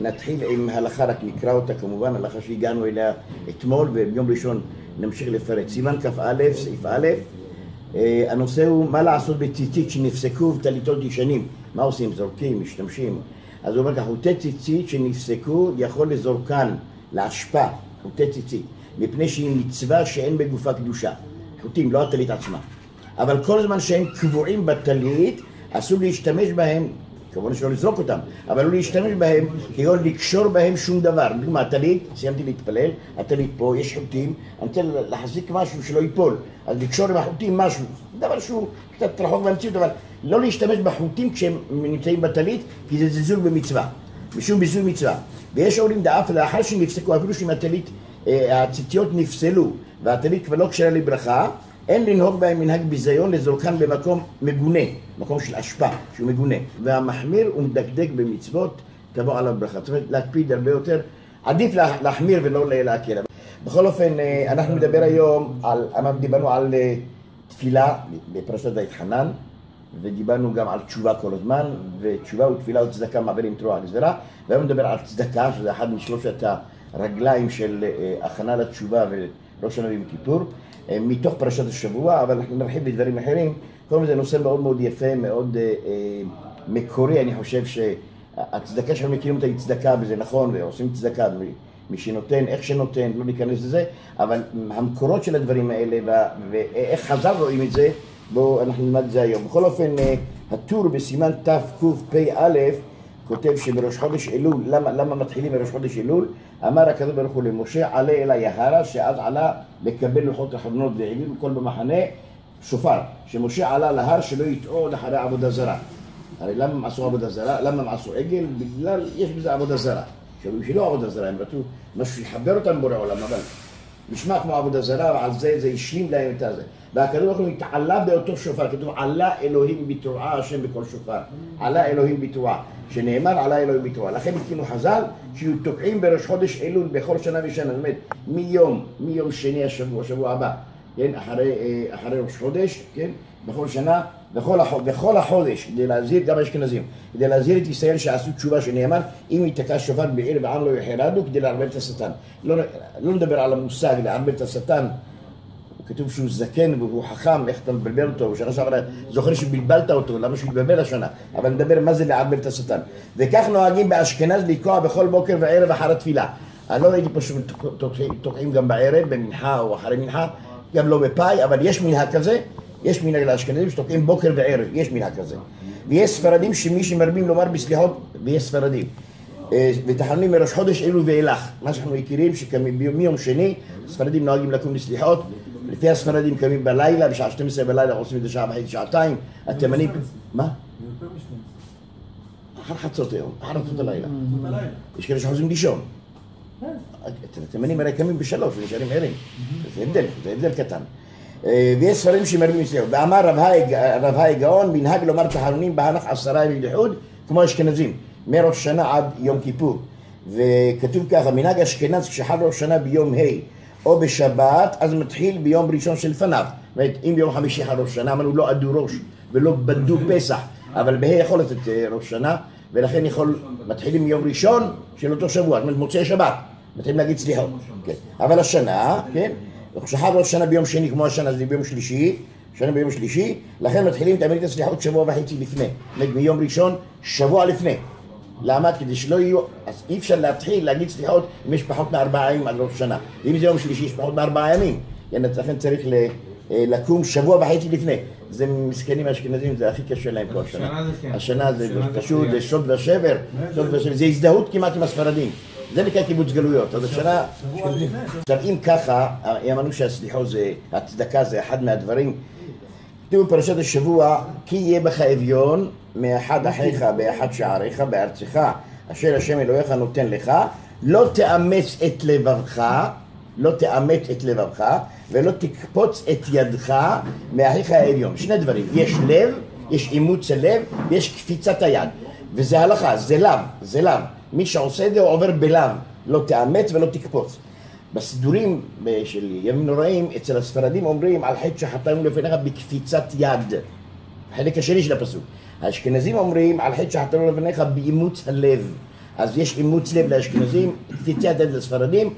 נתחיל עם הלכה, רק נקרא אותה כמובן, הלכה שהגענו אליה אתמול וביום ראשון נמשיך לפרט. סימן כ"א, סעיף א', אה, הנושא הוא מה לעשות בציצית שנפסקו וטליתות ישנים. מה עושים? זורקים, משתמשים. אז הוא אומר כך, חוטי ציצית שנפסקו יכול לזורקן לאשפה, חוטי ציצית, מפני שהיא מצווה שאין בגופה קדושה. חוטים, לא הטלית עצמה. אבל כל זמן שהם קבועים בטלית, אסור להשתמש בהם, כמובן שלא לזרוק אותם, אבל לא להשתמש בהם, כגון לקשור בהם שום דבר. לדוגמה, הטלית, סיימתי להתפלל, הטלית פה, יש חוטים, אני רוצה להחזיק משהו שלא ייפול, אז לקשור עם החוטים משהו, דבר שהוא קצת רחוק במציאות, אבל לא להשתמש בחוטים כשהם נמצאים בטלית, כי זה זלזול במצווה, משום ביזוי מצווה. ויש אומרים דאף לאחר שנפסקו, אפילו שאם הטלית, אה, הציציות נפסלו, והטלית כבר לא כשרה לברכה, אין לנהוג בהם מנהג ביזיון לזורקן במקום מגונה, מקום של אשפה, שהוא מגונה. והמחמיר ומדקדק במצוות תבוא עליו ברכה. זאת אומרת, להקפיד הרבה יותר, עדיף לה- להחמיר ולא להקל. בכל אופן, אה, אנחנו נדבר היום על, דיברנו על אה, תפילה בפרשת ויתחנן, ודיברנו גם על תשובה כל הזמן, ותשובה ותפילה וצדקה מעבירים תרועה לגזירה, והיום נדבר על צדקה, שזה אחד משלושת הרגליים של אה, הכנה לתשובה וראש השנה ויום כיפור. אה, מתוך פרשת השבוע, אבל אנחנו נרחיב בדברים אחרים. קודם כל זה נושא מאוד מאוד יפה, מאוד אה, אה, מקורי, אני חושב שהצדקה שאנחנו מכירים אותה היא צדקה, וזה נכון, ועושים צדקה, מי שנותן, איך שנותן, לא ניכנס לזה, אבל המקורות של הדברים האלה, וה- ואיך חז"ל רואים את זה, בואו אנחנו נלמד את זה היום. בכל אופן, אה, הטור בסימן תקפ"א כותב שבראש חודש אלול, למה, למה מתחילים בראש חודש אלול? אמר הקדוש ברוך הוא למשה, עלה אל היהרה, שאז עלה לקבל לוחות אחרונות והעביר כל במחנה שופר, שמשה עלה להר שלא יטעו עוד אחרי עבודה זרה. הרי למה הם עשו עבודה זרה? למה הם עשו עגל? בגלל, יש בזה עבודה זרה. שלא עבודה זרה, הם רצו משהו שיחבר אותם בורא עולם, אבל נשמע כמו עבודה זרה, ועל זה זה השלים להם את הזה. והקדוש ברוך הוא התעלה באותו שופר, כתוב עלה אלוהים בתרועה השם בכל שופר. עלה אלוהים בתרועה, שנאמר עלה אלוהים בתרועה. לכן התקינו חז"ל שיהיו תוקעים בראש חודש אלול בכל שנה ושנה, זאת אומרת, מיום, מיום שני השבוע, שבוע הבא, כן, אחרי, אה, אחרי ראש חודש, כן, בכל שנה, בכל, החודש, בכל החודש, כדי להזהיר גם האשכנזים, כדי להזהיר את ישראל שעשו תשובה שנאמר, אם ייתקע שופר בעיר ועם לא יחרדו, כדי לערבב את השטן. לא, לא נדבר על המושג לערבב את השטן, כתוב שהוא זקן והוא חכם, איך אתה מבלבל אותו, שנה שעברה זוכר שבלבלת אותו, למה שהוא יתבלבל השנה, אבל נדבר מה זה לערבב את השטן. וכך נוהגים באשכנז לתקוע בכל בוקר וערב אחר התפילה. אני לא ראיתי פשוט תוקעים גם בערב, במנחה או אחרי מנחה, גם לא בפאי, אבל יש מנהג כזה, יש מנהג לאשכנזים שתוקעים בוקר וערב, יש מנהג כזה. ויש ספרדים שמי שמרבים לומר בסליחות, ויש ספרדים. אה, ותחנונים מראש חודש אלו ואילך, מה שאנחנו מכירים שמיום שני ספרדים נוהגים לקום לסליחות, לפי הספרדים קמים בלילה, בשעה 12 בלילה עושים את זה שעה וחצי, שעתיים, התימנים, מה? אחר חצות היום, אחר חצות הלילה. יש כאלה שחוזרים לישון. התימנים הרי קמים בשלוש ונשארים ערים, זה הבדל, זה הבדל קטן. אה, ויש ספרים שמרבים לסליחות. ואמר רב האי- גאון, מנהג לומר תחנונים בהנח עשרה ימים לחוד, כמו אשכנזים, מראש שנה עד יום כיפור. וכתוב ככה, מנהג אשכנז כשחל ראש שנה ביום ה' או בשבת, אז מתחיל ביום ראשון שלפניו. זאת אומרת, אם ביום חמישי חל ראש שנה, אמרנו לא עדו ראש ולא בדו פסח, אבל בה' יכול לתת אה, ראש שנה, ולכן יכול, מתחילים מיום ראשון של אותו שבוע, זאת אומרת מוצאי שבת, מתחילים להגיד סליחות, כן. אבל השנה, כן, שחל ראש שנה ביום שני כמו השנה, זה ביום שלישי, שנה ביום שלישי, לכן מתחילים את הסליחות שבוע וחצי לפני, מיום ראשון, שבוע לפני. למה? כדי שלא יהיו, אז אי אפשר להתחיל להגיד סליחות אם יש פחות מארבעה ימים עד ראש שנה. ואם זה יום שלישי יש פחות מארבעה ימים. כן, לכן צריך ל- אה, לקום שבוע וחצי לפני. זה מסכנים האשכנזים, זה הכי קשה להם כל שנה. השנה זה כן. השנה זה זה פשוט, כן. זה שוד ושבר, שוד ושבר, זה הזדהות כמעט עם הספרדים. זה נקרא קיבוץ גלויות. אז השנה... עכשיו אם ככה, אמרנו שהסליחות זה, הצדקה זה אחד מהדברים כתוב בפרשת השבוע, כי יהיה בך אביון מאחד אחיך באחד שעריך בארצך, אשר השם אלוהיך נותן לך, לא תאמץ את לבבך, לא תאמץ את לבבך, ולא תקפוץ את ידך מאחיך האביון. שני דברים, יש לב, יש אימוץ הלב, ויש קפיצת היד. וזה הלכה, זה לאו, זה לאו. מי שעושה את זה עובר בלאו, לא תאמץ ולא תקפוץ. בסידורים של ימים נוראים, אצל הספרדים אומרים על חטא שחטאנו לפניך בקפיצת יד. החלק השני של הפסוק. האשכנזים אומרים על חטא שחטאנו לפניך באימוץ הלב. אז יש אימוץ לב לאשכנזים, קפיצת יד לספרדים,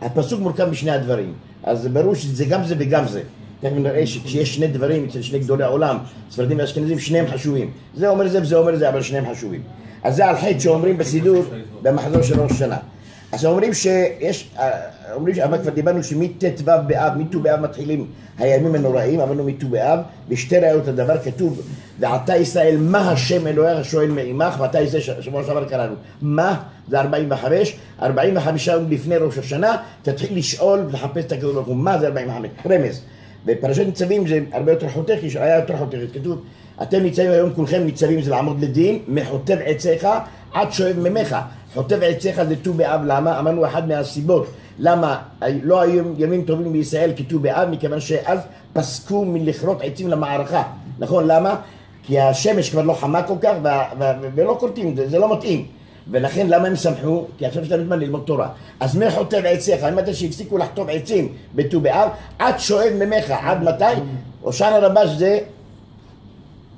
הפסוק מורכב משני הדברים. אז ברור שזה גם זה וגם זה. תכף נראה שכשיש שני דברים אצל שני גדולי העולם, ספרדים ואשכנזים, שניהם חשובים. זה אומר זה וזה אומר זה, אבל שניהם חשובים. אז זה על חטא שאומרים בסידור במחזור של ראש השנה. אז אומרים שיש, אומרים, אבל כבר דיברנו שמט"ו באב, מט"ו באב מתחילים הימים הנוראים, אמרנו מט"ו באב, בשתי ראיות הדבר כתוב, ועתה ישראל מה השם אלוהיך שואל מעמך, מתי זה שבוע שעבר קראנו, מה? זה 45, 45 יום לפני ראש השנה, תתחיל לשאול ולחפש את הקדוש ברוך הוא, מה? זה 45, רמז. בפרשת ניצבים זה הרבה יותר חותך, היה יותר חותך, כתוב אתם ניצבים היום כולכם ניצבים זה לעמוד לדין, מחוטב עציך עד שואב ממך. חוטב עציך זה ט"ו באב, למה? אמרנו אחת מהסיבות למה לא היו ימים טובים בישראל כט"ו באב, מכיוון שאז פסקו מלכרות עצים למערכה, נכון? למה? כי השמש כבר לא חמה כל כך ולא כורתים, זה, זה לא מתאים. ולכן למה הם שמחו? כי עכשיו יש לנו זמן ללמוד תורה. אז מי חוטב עציך? אני אמרת שהפסיקו לחטוב עצים בט"ו באב, עד שואב ממך, עד מתי? הושענא רבה שזה,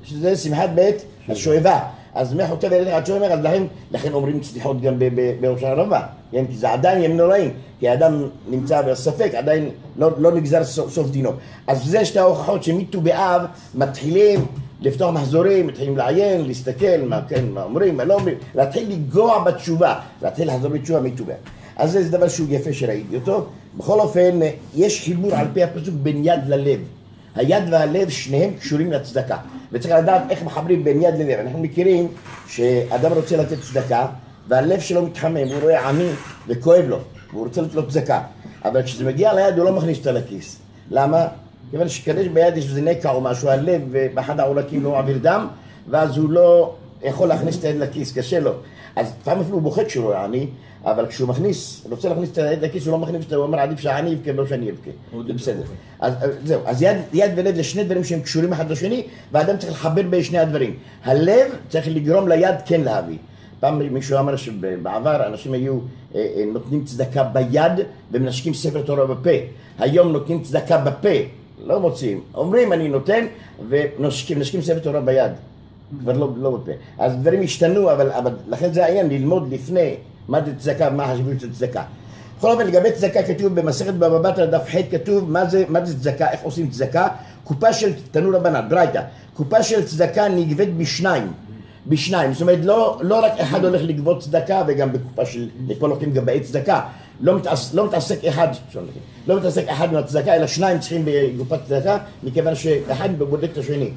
שזה שמחת בית השואבה. אז מי חוטב עליך עד שואב ממך, אז לכן, לכן אומרים סליחות גם בהושענא רבה. כן? כי זה עדיין ימים נוראים, כי האדם נמצא בספק, עדיין לא, לא נגזר סוף, סוף דינו. אז זה שתי ההוכחות שמט"ו באב מתחילים לפתוח מחזורים, מתחילים לעיין, להסתכל, מה כן, מה אומרים, מה לא אומרים, להתחיל לגוע בתשובה, להתחיל לחזור בתשובה מט"ו באב. אז זה דבר שהוא יפה שראיתי אותו. בכל אופן, יש חיבור על פי הפסוק בין יד ללב. היד והלב שניהם קשורים לצדקה. וצריך לדעת איך מחברים בין יד ללב. אנחנו מכירים שאדם רוצה לתת צדקה, והלב שלו מתחמם, הוא רואה עני וכואב לו, והוא רוצה לתת לו צדקה. אבל כשזה מגיע ליד הוא לא מכניס אותה לכיס. למה? כיוון שכנראה ביד יש איזה נקע או משהו, הלב באחד העורקים לא מעביר דם, ואז הוא לא יכול להכניס את היד לכיס, קשה לו. אז לפעמים אפילו הוא בוכה כשהוא רואה עני, אבל כשהוא מכניס, רוצה להכניס את היד לכיס, הוא לא מכניס אותה, הוא אומר עדיף שהעני יבכה ולא שאני אבכה. זה בסדר. אז זהו, אז יד, יד ולב זה שני דברים שהם קשורים אחד לשני, ואדם צריך לחבר בין שני הדברים. הלב צריך לגרום ליד כן להביא. פעם מישהו אמר שבעבר אנשים היו אה, אה, נותנים צדקה ביד ומנשקים ספר תורה בפה. היום נותנים צדקה בפה, לא מוציאים. אומרים אני נותן ומנשקים ספר תורה ביד. כבר לא, לא בפה. אז דברים השתנו, אבל, אבל לכן זה העניין ללמוד לפני מה זה צדקה ומה החשיבות של צדקה. בכל אופן לגבי צדקה כתוב במסכת בבא בתרא דף ח' כתוב מה זה, מה זה צדקה, איך עושים צדקה, קופה של תנור הבנה, ברייתא, קופה של צדקה נגבית בשניים בשניים, זאת אומרת לא, לא רק אחד הולך לגבות צדקה וגם בקופה של, פה לוקחים גבאי צדקה, לא, מתעס, לא מתעסק אחד, לא מתעסק אחד מהצדקה אלא שניים צריכים בקופת צדקה מכיוון שאחד בודק את השני.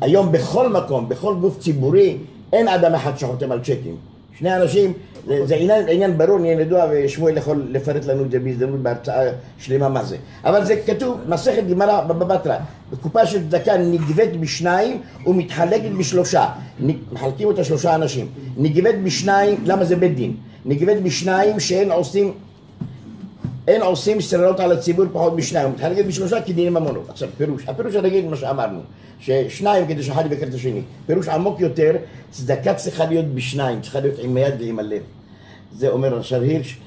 היום בכל מקום, בכל גוף ציבורי אין אדם אחד שחותם על צ'קים, שני אנשים, זה, זה עניין, עניין ברור, עניין ידוע ושמואל יכול לפרט לנו את זה בהזדמנות בהרצאה שלמה מה זה. אבל זה כתוב, מסכת גמרא בבא בתרא, בקופה של צדקה נגבית בשניים ומתחלקת בשלושה. מחלקים אותה שלושה אנשים. נגבית בשניים, למה זה בית דין? נגבית בשניים שאין עושים אין עושים סרנות על הציבור פחות משניים, מתחלקת בשלושה כדינים ממונות. עכשיו פירוש, הפירוש הרגיל מה שאמרנו, ששניים כדי שאחד יבקר את השני. פירוש עמוק יותר, צדקה צריכה להיות בשניים, צריכה להיות עם היד ועם הלב. זה אומר רש"ר הירש,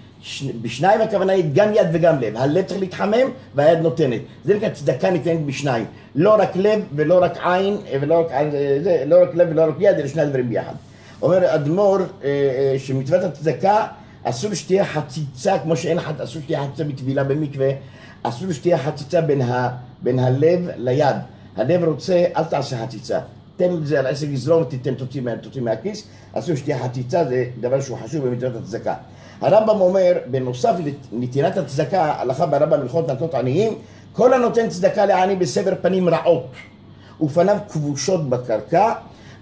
בשניים הכוונה היא גם יד וגם לב. הלב צריך להתחמם והיד נותנת. זה נקרא צדקה ניתנת בשניים. לא רק לב ולא רק עין, ולא רק, זה, לא רק לב ולא רק יד, אלא שני הדברים ביחד. אומר אדמו"ר אה, אה, שמצוות הצדקה אסור שתהיה חציצה, כמו שאין חד, אסור שתהיה חציצה בטבילה במקווה, אסור שתהיה חציצה בין, ה, בין הלב ליד. הלב רוצה, אל תעשה חציצה. תן את זה על עסק לזרום ותיתן, תוציא, תוציא מהכיס, אסור שתהיה חציצה, זה דבר שהוא חשוב במדינת הצדקה. הרמב"ם אומר, בנוסף לנתינת הצדקה, הלכה ברמב"ם הלכות נתנות עניים, כל הנותן צדקה לעני בסבר פנים רעות ופניו כבושות בקרקע,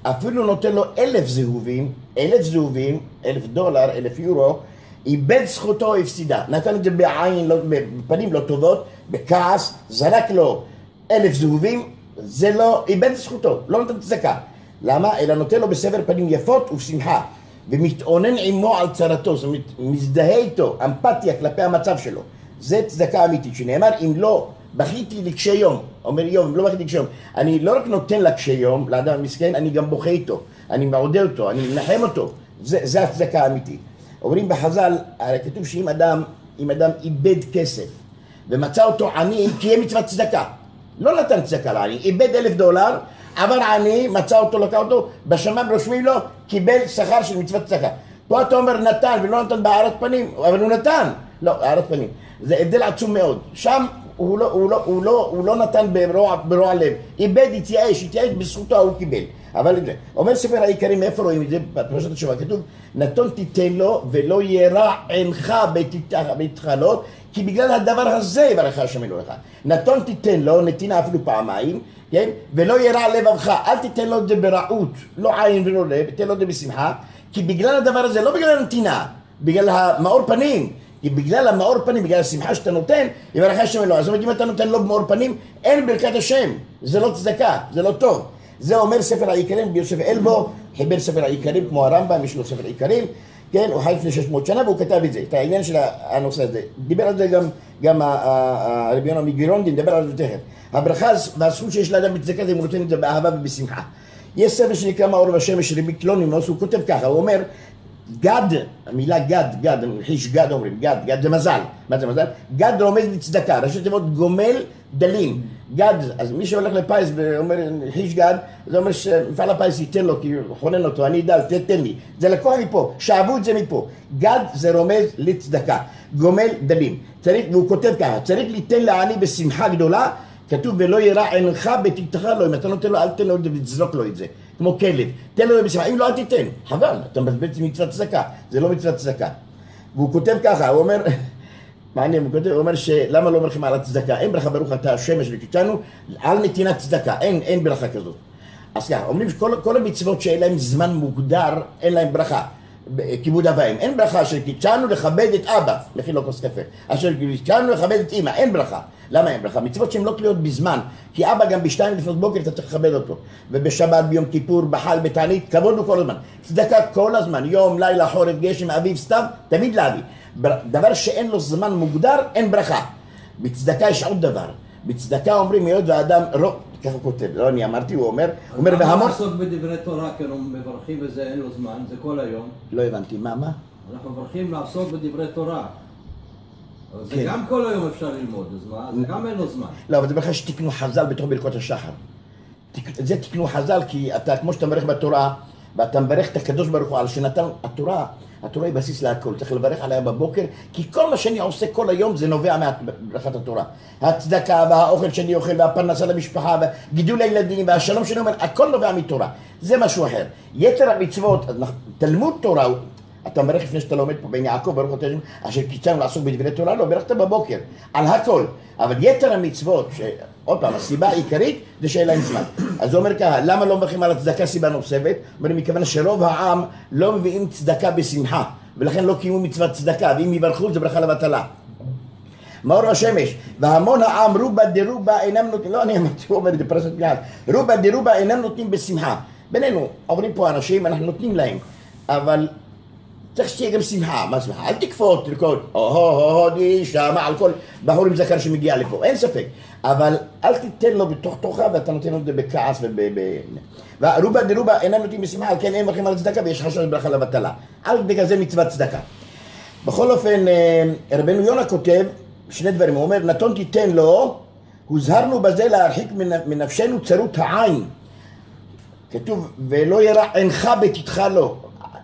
אפילו נותן לו אלף זהובים, אלף זהובים, אלף דולר, אלף יורו, איבד זכותו, הפסידה. נתן את זה בעין, לא, בפנים לא טובות, בכעס, זרק לו אלף זהובים, זה לא, איבד זכותו, לא נותן צדקה. למה? אלא נותן לו בסבר פנים יפות ובשמחה, ומתאונן עמו על צרתו, זאת אומרת, מזדהה איתו, אמפתיה כלפי המצב שלו. זה צדקה אמיתית, שנאמר, אם לא בכיתי לקשי יום, אומר איוב, לא בכיתי לקשי יום, אני לא רק נותן לקשי יום, לאדם המסכן, אני גם בוכה איתו, אני מעודד אותו, אני מנחם אותו, זה, זה הצדקה האמיתית. אומרים בחז"ל, הרי כתוב שאם אדם, אם אדם איבד כסף ומצא אותו עני, קיים מצוות צדקה. לא נתן צדקה לעני, איבד אלף דולר, עבר עני, מצא אותו, לקח אותו, בשמיים רושמים לו, קיבל שכר של מצוות צדקה. פה אתה אומר נתן ולא נתן בהארת פנים, אבל הוא נתן. לא, הארת פנים. זה הבדל עצום מאוד. שם הוא לא, הוא לא, הוא לא, הוא לא נתן ברוע, ברוע לב. איבד, התייאש, התייאש בזכותו הוא קיבל. אבל אומר ספר העיקרים, איפה רואים את זה? בפרשת התשובה כתוב, נתון תיתן לו ולא ירע עינך בתכלות, כי בגלל הדבר הזה יברך השם אלוהיך. נתון תיתן לו, נתינה אפילו פעמיים, כן? ולא ירע לבבך, אל תיתן לו את זה ברעות, לא עין ולא לב, תן לו את זה בשמחה, כי בגלל הדבר הזה, לא בגלל הנתינה, בגלל המאור פנים, בגלל המאור פנים, בגלל השמחה שאתה נותן, יברך השם אלוהיך. זאת אומרת, אם אתה נותן לו במאור פנים, אין ברכת השם, זה לא צדקה, זה לא טוב. זה אומר ספר העיקרים ביוסף אלבו, חיבר ספר העיקרים כמו הרמב"ם, יש לו ספר עיקרים, כן, הוא חי לפני 600 שנה והוא כתב את זה, את העניין של הנושא הזה. דיבר על זה גם, גם הרבי יונה מגירונדין, על זה תכף. הברכה והזכות שיש לאדם בצדקה זה אם הוא נותן את זה באהבה ובשמחה. יש ספר שנקרא מאור בשמש של רבי קלונימוס, הוא כותב ככה, הוא אומר גד, המילה גד, גד, חיש גד אומרים, גד, גד זה מזל, מה זה מזל? גד רומז לצדקה, ראשי תיבות גומל דלים, גד, אז מי שהולך לפיס ואומר חיש גד, זה אומר שמפעל הפיס ייתן לו, כי הוא חונן אותו, אני דל, תתן לי, זה לקוח מפה, שאבו את זה מפה, גד זה רומז לצדקה, גומל דלים, צריך, והוא כותב ככה, צריך ליתן לעני בשמחה גדולה, כתוב ולא ירע עינך בתיתך לו, אם אתה נותן לו אל תן לו ותזרוק לו את זה כמו כלב, תן לו בשמחה, אם לא אל תיתן, חבל, אתה מבזבז מצוות צדקה, זה לא מצוות צדקה. והוא כותב ככה, הוא אומר, מעניין, הוא כותב, הוא אומר שלמה לא אומרים על הצדקה, אין ברכה ברוך אתה השמש וקיצ'נו, על נתינת צדקה, אין, אין ברכה כזאת. אז ככה, אומרים שכל המצוות שאין להם זמן מוגדר, אין להם ברכה. כיבוד אב ואם, אין ברכה של קידשנו לכבד את אבא, מכין לו כוס קפה, אשר קידשנו לכבד את אמא, אין ברכה. למה אין ברכה? מצוות שהן לא תלויות בזמן, כי אבא גם בשתיים לפנות בוקר אתה צריך לכבד אותו, ובשבת, ביום כיפור, בחל, בתענית, כבוד לו כל הזמן. צדקה כל הזמן, יום, לילה, חורף, גשם, אביב, סתיו, תמיד להביא. דבר שאין לו זמן מוגדר, אין ברכה. בצדקה יש עוד דבר, בצדקה אומרים היות והאדם, ככה הוא כותב, לא אני אמרתי, הוא אומר, הוא אומר והמון... והמון... לעסוק בדברי תורה, כאילו מברכים וזה אין לו זמן, זה כל היום. לא הבנתי, מה, מה? אנחנו מברכים לעסוק בדברי תורה. אבל זה כן. גם כל היום אפשר ללמוד, אז מה? זה גם אין לו זמן. לא, אבל זה בכלל שתיקנו חז"ל בתוך ברכות השחר. תק- זה תיקנו חז"ל, כי אתה, כמו שאתה מברך בתורה, ואתה מברך את הקדוש ברוך הוא על שנתן, התורה, התורה היא בסיס להכל, צריך לברך עליה בבוקר, כי כל מה שאני עושה כל היום זה נובע מברכת התורה. הצדקה והאוכל שאני אוכל והפרנסה למשפחה וגידול הילדים והשלום שאני אומר, הכל נובע מתורה. זה משהו אחר. יתר המצוות, תלמוד תורה, אתה מברך לפני שאתה לומד פה בין יעקב ברוך אתה השם אשר קיצרנו לעסוק בדברי תורה, לא, ברכת בבוקר, על הכל. אבל יתר המצוות. עוד פעם, הסיבה העיקרית זה שאין להם זמן. אז הוא אומר ככה, למה לא מברכים על הצדקה סיבה נוספת? אומרים, מכיוון שרוב העם לא מביאים צדקה בשמחה, ולכן לא קיימו מצוות צדקה, ואם יברכו זה ברכה לבטלה. מאור השמש, והמון העם רובה דרובה אינם נותנים, לא אני אמרתי, הוא אומר את זה פרסת מיד, רובה דרובה אינם נותנים בשמחה. בינינו, עוברים פה אנשים, אנחנו נותנים להם, אבל צריך שתהיה גם שמחה, מה שמחה? אל תקפוט, תרקוד, הו-הו-הו, שמע על כל בחור עם זקן שמגיע לפה, אין ספק, אבל אל תיתן לו בתוך תוכה ואתה נותן לו את זה בכעס וב... והרובה דרובה אינם נותנים בשמחה, על כן אין מברכים על צדקה ויש חשש ברכה לבטלה. אל בגלל זה מצוות צדקה. בכל אופן, אה, רבנו יונה כותב שני דברים, הוא אומר, נתון תיתן לו, הוזהרנו בזה להרחיק מנ- מנפשנו צרות העין. כתוב, ולא ירע עינך בתתך לו.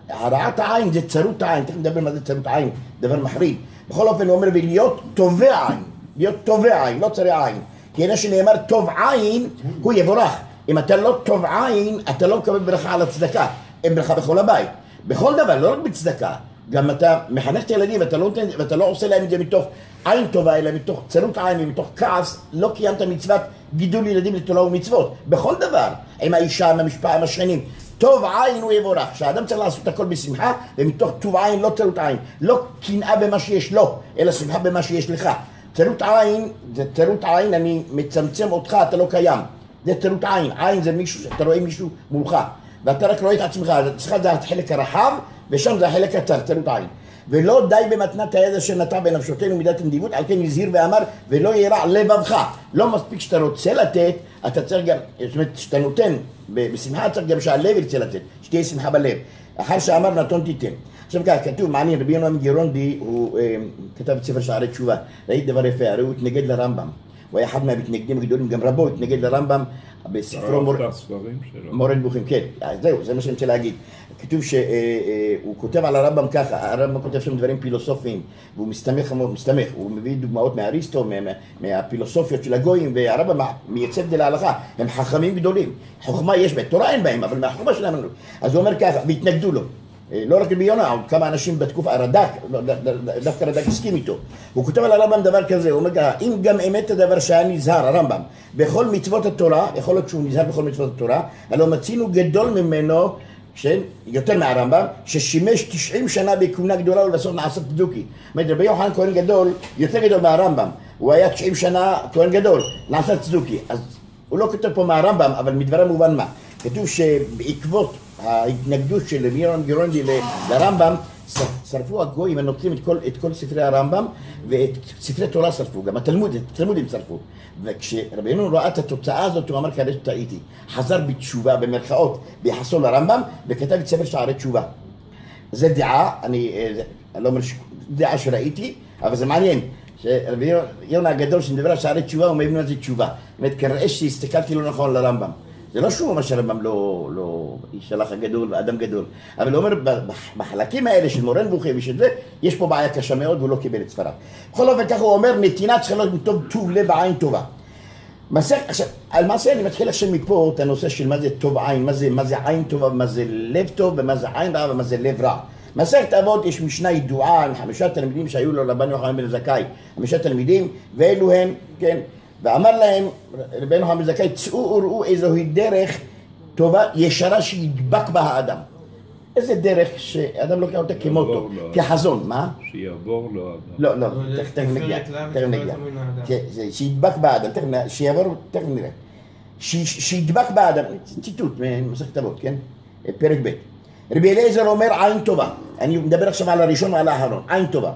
הרעת העין זה צרות העין, תכף נדבר מה זה צרות עין, דבר מחריד. בכל אופן הוא אומר, ולהיות טובה עין, להיות טובה עין, לא צרי עין. כי הנה שנאמר טוב עין, הוא יבורך. אם אתה לא טוב עין, אתה לא מקבל ברכה על הצדקה. אין ברכה בכל הבית. בכל דבר, לא רק בצדקה. גם אתה מחנך את הילדים ואתה לא, ואתה לא עושה להם את זה מתוך עין טובה, אלא מתוך צרות עין ומתוך כעס, לא קיימת מצוות גידול ילדים לתורה ומצוות. בכל דבר, עם האישה, עם המשפחה, עם השכנים. טוב עין הוא יבורך, שהאדם צריך לעשות הכל בשמחה, ומתוך טוב עין לא צרות עין. לא קנאה במה שיש לו, אלא שמחה במה שיש לך. צרות עין, זה צרות עין, אני מצמצם אותך, אתה לא קיים. זה צרות עין, עין זה מישהו, אתה רואה מישהו מולך, ואתה רק רואה את עצמך, אצלך זה החלק הרחב, ושם זה החלק הקצר, צרות עין. ולא די במתנת היד אשר נטע בנפשותינו מידת נדיבות, על כן הזהיר ואמר, ולא ירע לבבך. לא מספיק שאתה רוצה לתת, אתה צריך גם, זאת אומרת, כשאתה נותן בשמחה, צריך גם שהלב ירצה לתת, שתהיה שמחה בלב. אחר שאמר נתון תיתן. עכשיו ככה, כתוב, מעניין, רבי יונה מגירונדי, הוא אה, כתב את ספר שערי תשובה, ראית דבר יפה, הרי הוא התנגד לרמב"ם. הוא היה אחד מהמתנגדים הגדולים, גם רבו התנגד לרמב"ם בספרו קראת מור... מורה נבוכים, כן, אז זהו, זה מה שאני רוצה להגיד. כתוב שהוא כותב על הרמב"ם ככה, הרמב"ם כותב שם דברים פילוסופיים, והוא מסתמך, הוא מסתמך, הוא מביא דוגמאות מאריסטו, מה- מה- מהפילוסופיות של הגויים, והרמב"ם מייצב את זה להלכה, הם חכמים גדולים, חוכמה יש בהם, תורה אין בהם, אבל מהחוכמה שלהם. אז הוא אומר ככה, והתנגדו לו. אה, לא רק רבי יונה, כמה אנשים בתקופה, הרד"ק, לא, דווקא הרד"ק הסכים איתו. הוא כותב על הרמב"ם דבר כזה, הוא אומר ככה, אם גם אמת הדבר שהיה נזהר, הרמב"ם, בכל מצוות התורה, יכול להיות שהוא נזהר בכל מצוות התורה, הלא מצינו גדול ממנו, כן, יותר מהרמב"ם, ששימש 90 שנה בכהונה גדולה ולבסוף נעשה צדוקי. זאת אומרת, רבי יוחנן כהן גדול, יותר גדול מהרמב"ם. הוא היה 90 שנה כהן גדול, נעשה צדוקי. אז הוא לא כותב פה מהרמב"ם, אבל מדבריו מובן מה. כתוב שבעקבות ההתנגדות של יורם גרונדי לרמב"ם, שרפו הגויים הנוצרים את כל, את כל ספרי הרמב"ם ואת ספרי תורה שרפו, גם התלמוד, את התלמוד הם שרפו. וכשרבי יונון ראה את התוצאה הזאת, הוא אמר כנראה טעיתי. חזר בתשובה, במרכאות, ביחסו לרמב"ם, וכתב את ספר שערי תשובה. זה דעה, אה, אני לא אומר ש... דעה שראיתי, אבל זה מעניין. שרבי יונה הגדול שמדבר על שערי תשובה, הוא מבין מה זה תשובה. זאת אומרת, כנראה שהסתכלתי לא נכון לרמב"ם. זה לא שהוא אומר שהרמב"ם לא, לא איש הלך הגדול ואדם גדול, אבל הוא אומר בחלקים האלה של מורה נבוכים ושל זה, יש פה בעיה קשה מאוד והוא לא קיבל את ספריו. בכל אופן ככה הוא אומר, נתינה צריכה להיות מטוב טוב לב ועין טובה. מסך, עכשיו, על מעשה אני מתחיל עכשיו מפה את הנושא של מה זה טוב עין, מה זה, מה זה עין טובה, ומה זה לב טוב, ומה זה עין רע, ומה זה לב רע. מסכת אבות יש משנה ידועה עם חמישה תלמידים שהיו לו רבן יוחנן בן זכאי, חמישה תלמידים, ואלו הם, כן, ואמר להם יוחנן בן זכאי, צאו וראו איזוהי דרך טובה, ישרה שידבק בה האדם. איזה דרך שאדם לוקח אותה כמוטו, לא, לא. כחזון, מה? שיעבור לו אדם. לא, לא, לא, תכף נגיע, תכף ותפארת נגיע. האדם. כן, שידבק באדם, שיעבור, תכף נראה. שידבק באדם, ציטוט ממסכת אבות, כן? פרק ב'. רבי אליעזר אומר עין טובה. אני מדבר עכשיו על הראשון ועל האחרון, עין טובה.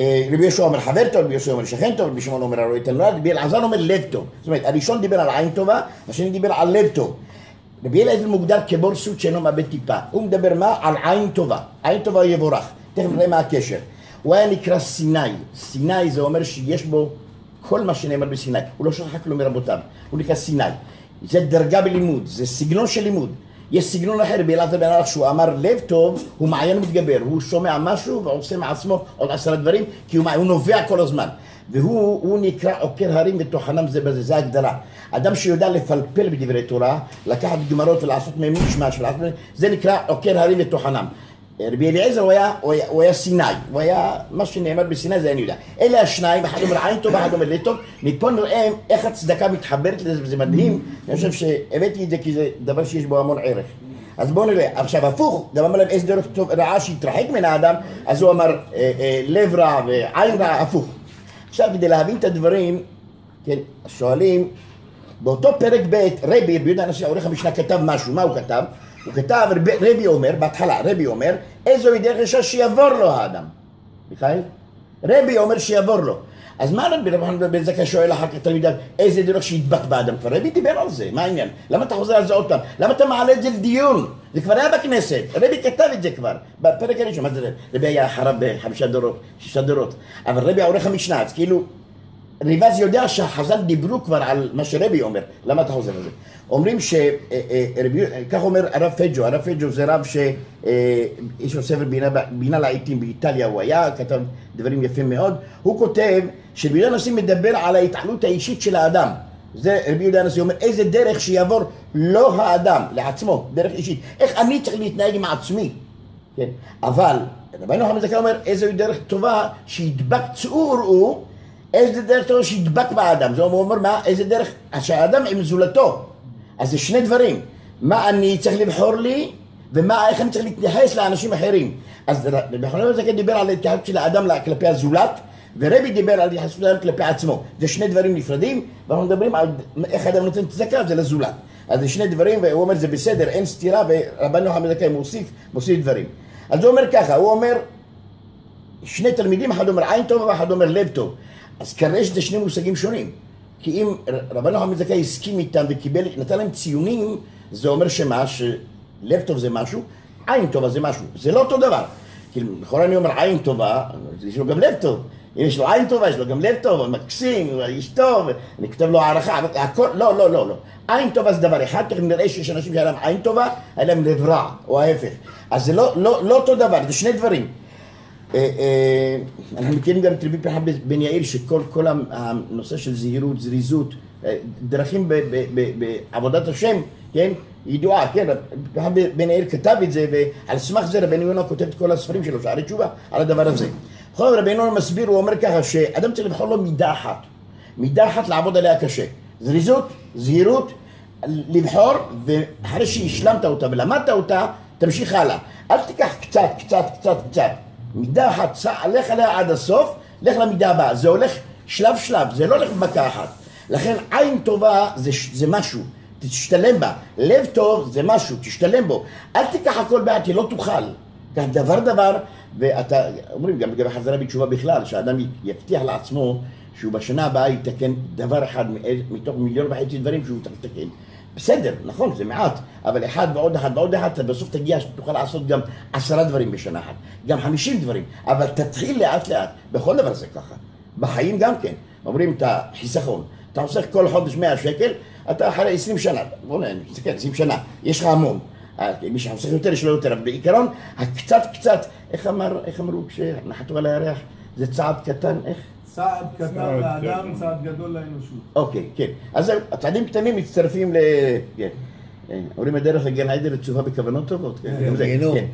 אה, רבי יהושע אומר חבר טוב, רבי יהושע אומר שכן טוב, רבי שמעון אומר הרואה הנולד, רבי אלעזר אומר לב טוב. זאת אומרת, הראשון דיבר על עין טובה, השני דיבר על לב טוב. רבי אליעזר מוגדר כבור סוט שאינו מאבד טיפה. הוא מדבר מה? על עין טובה. עין טובה יבורך. תכף נראה מה הקשר. הוא היה נקרא סיני. סיני זה אומר שיש בו כל מה שנאמר בסיני. הוא לא שכח כלום מרבותיו. הוא נקרא סיני. זה דרגה בלימוד, זה סגנון של לימוד. יש סגנון אחר באלעזר בן ערך שהוא אמר לב טוב, הוא מעיין ומתגבר. הוא שומע משהו ועושה מעצמו עוד עשרה דברים, כי הוא, הוא נובע כל הזמן. והוא הוא נקרא עוקר הרים וטוחנם זה בזה, זה ההגדרה. אדם שיודע לפלפל בדברי תורה, לקחת גמרות ולעשות מהם מישמש, ולעשות מהם- זה נקרא עוקר הרים וטוחנם. רבי אליעזר הוא היה, הוא הוא היה סיני, הוא היה, מה שנאמר בסיני זה אני יודע. אלה השניים, אחד אומר עין טוב, אחד אומר לב טוב, מפה נראה איך הצדקה מתחברת לזה וזה מדהים, אני חושב שהבאתי את זה כי זה דבר שיש בו המון ערך. אז בואו נראה, עכשיו הפוך, גם אמר להם איזה דרך טוב, רעה שהתרחק מן האדם, אז הוא אמר אה, אה, לב רע ועין רע, הפוך. עכשיו כדי להבין את הדברים, כן, שואלים, באותו פרק ב' רבי, רבי יהודה הנשיא, עורך המשנה כתב משהו, מה הוא כתב? הוא כתב, רבי, רבי אומר, בהתחלה, רבי אומר, איזוהי דרך ישר שיעבור לו האדם. מיכאל? רבי אומר שיעבור לו. אז מה רבי רבי חנן בן זכאי שואל אחר כך תלמידיו, איזה דרך שידבק באדם? כבר רבי דיבר על זה, מה העניין? למה אתה חוזר על זה עוד פעם? למה אתה מעלה את זה לדיון? זה כבר היה בכנסת, רבי כתב את זה כבר, בפרק הראשון, מה זה, רבי היה אחריו בחמישה דורות, שישה דורות, אבל רבי עורך המשנה, אז כאילו, ריבז יודע שהחז"ל דיברו כבר על מה שרבי אומר, למה אתה חוזר על זה? אומרים ש... אה, אה, רבי- כך אומר הרב פג'ו, הרב פג'ו זה רב שיש לו ספר בינה, בינה לעיתים באיטליה הוא היה, כתב דברים יפים מאוד, הוא כותב שרבי יהודה הנשיא מדבר על ההתעלות האישית של האדם. זה רבי יהודה הנשיא אומר איזה דרך שיעבור לא האדם, לעצמו, דרך אישית. איך אני צריך להתנהג עם עצמי, כן? אבל רבנו חמד זכאי אומר איזו דרך טובה שידבק צאו וראו איזה דרך טובה שידבק באדם? זה אומר מה איזה דרך? שהאדם עם זולתו. אז זה שני דברים. מה אני צריך לבחור לי ומה איך אני צריך להתייחס לאנשים אחרים. אז חנן זכאי דיבר על ההתייחסות של האדם כלפי הזולת ורבי דיבר על התייחסות האדם כלפי עצמו. זה שני דברים נפרדים ואנחנו מדברים על איך האדם נותן צדקה זה לזולת. אז זה שני דברים והוא אומר זה בסדר אין סתירה ורבנו יוחנן זכאי מוסיף מוסיף דברים. אז הוא אומר ככה, הוא אומר, שני תלמידים, אחד אומר עין טוב ואחד אומר לב טוב. אז כנראה שזה שני מושגים שונים. כי אם רבנו חמד זכאי הסכים איתם וקיבל, נתן להם ציונים, זה אומר שמה, שלב טוב זה משהו, עין טובה זה משהו. זה לא אותו דבר. כי לכאורה אני אומר עין טובה, יש לו גם לב טוב. אם יש לו עין טובה, יש לו גם לב טוב, מקסים, איש טוב, אני כותב לו הערכה, הכל, לא, לא, לא, לא. עין טובה זה דבר אחד, תכף נראה שיש אנשים שהיה להם עין טובה, היה להם לב רע, או ההפך. אז זה לא, לא, לא אותו דבר, זה שני דברים. אה, אה, אנחנו מכירים גם את רבי פרחת בן יאיר, שכל כל הנושא של זהירות, זריזות, אה, דרכים בעבודת השם, כן, ידועה, כן, רבי פרחת בן יאיר כתב את זה, ועל סמך זה רבנו יונה כותב את כל הספרים שלו, שערי תשובה, על הדבר הזה. בכל זאת רבנו יונה מסביר, הוא אומר ככה, שאדם צריך לבחור לו מידה אחת, מידה אחת לעבוד עליה קשה, זריזות, זהירות, לבחור, ואחרי שהשלמת אותה ולמדת אותה, תמשיך הלאה. אל תיקח קצת, קצת, קצת, קצת. מידה אחת, סע- לך עליה עד הסוף, לך למידה הבאה. זה הולך שלב שלב, זה לא הולך במכה אחת. לכן עין טובה זה, זה משהו, תשתלם בה. לב טוב זה משהו, תשתלם בו. אל תיקח הכל בעד, כי לא תוכל. קח דבר דבר, ואתה, אומרים גם לגבי חזרה בתשובה בכלל, שאדם יבטיח לעצמו שהוא בשנה הבאה יתקן דבר אחד מתוך מיליון וחצי דברים שהוא צריך לתקן. בסדר, נכון, זה מעט, אבל אחד ועוד אחד ועוד אחד, אתה בסוף תגיע שתוכל לעשות גם עשרה דברים בשנה אחת, גם חמישים דברים, אבל תתחיל לאט לאט, בכל דבר זה ככה, בחיים גם כן, אומרים את החיסכון, אתה חוסך כל חודש 100 שקל, אתה אחרי 20 שנה, בוא נסתכל, 20 שנה, יש לך המון, אה, מי שחוסך יותר יש לו יותר, אבל בעיקרון, הקצת קצת, איך אמר, איך אמרו כשנחתו על הירח, זה צעד קטן, איך? צעד קטן לאדם. צעד גדול לאנושות. אוקיי, כן. אז הצעדים קטנים מצטרפים ל... כן. אומרים הדרך לגן עדן רצופה בכוונות טובות. כן, גם זה, לגיהינום. כן.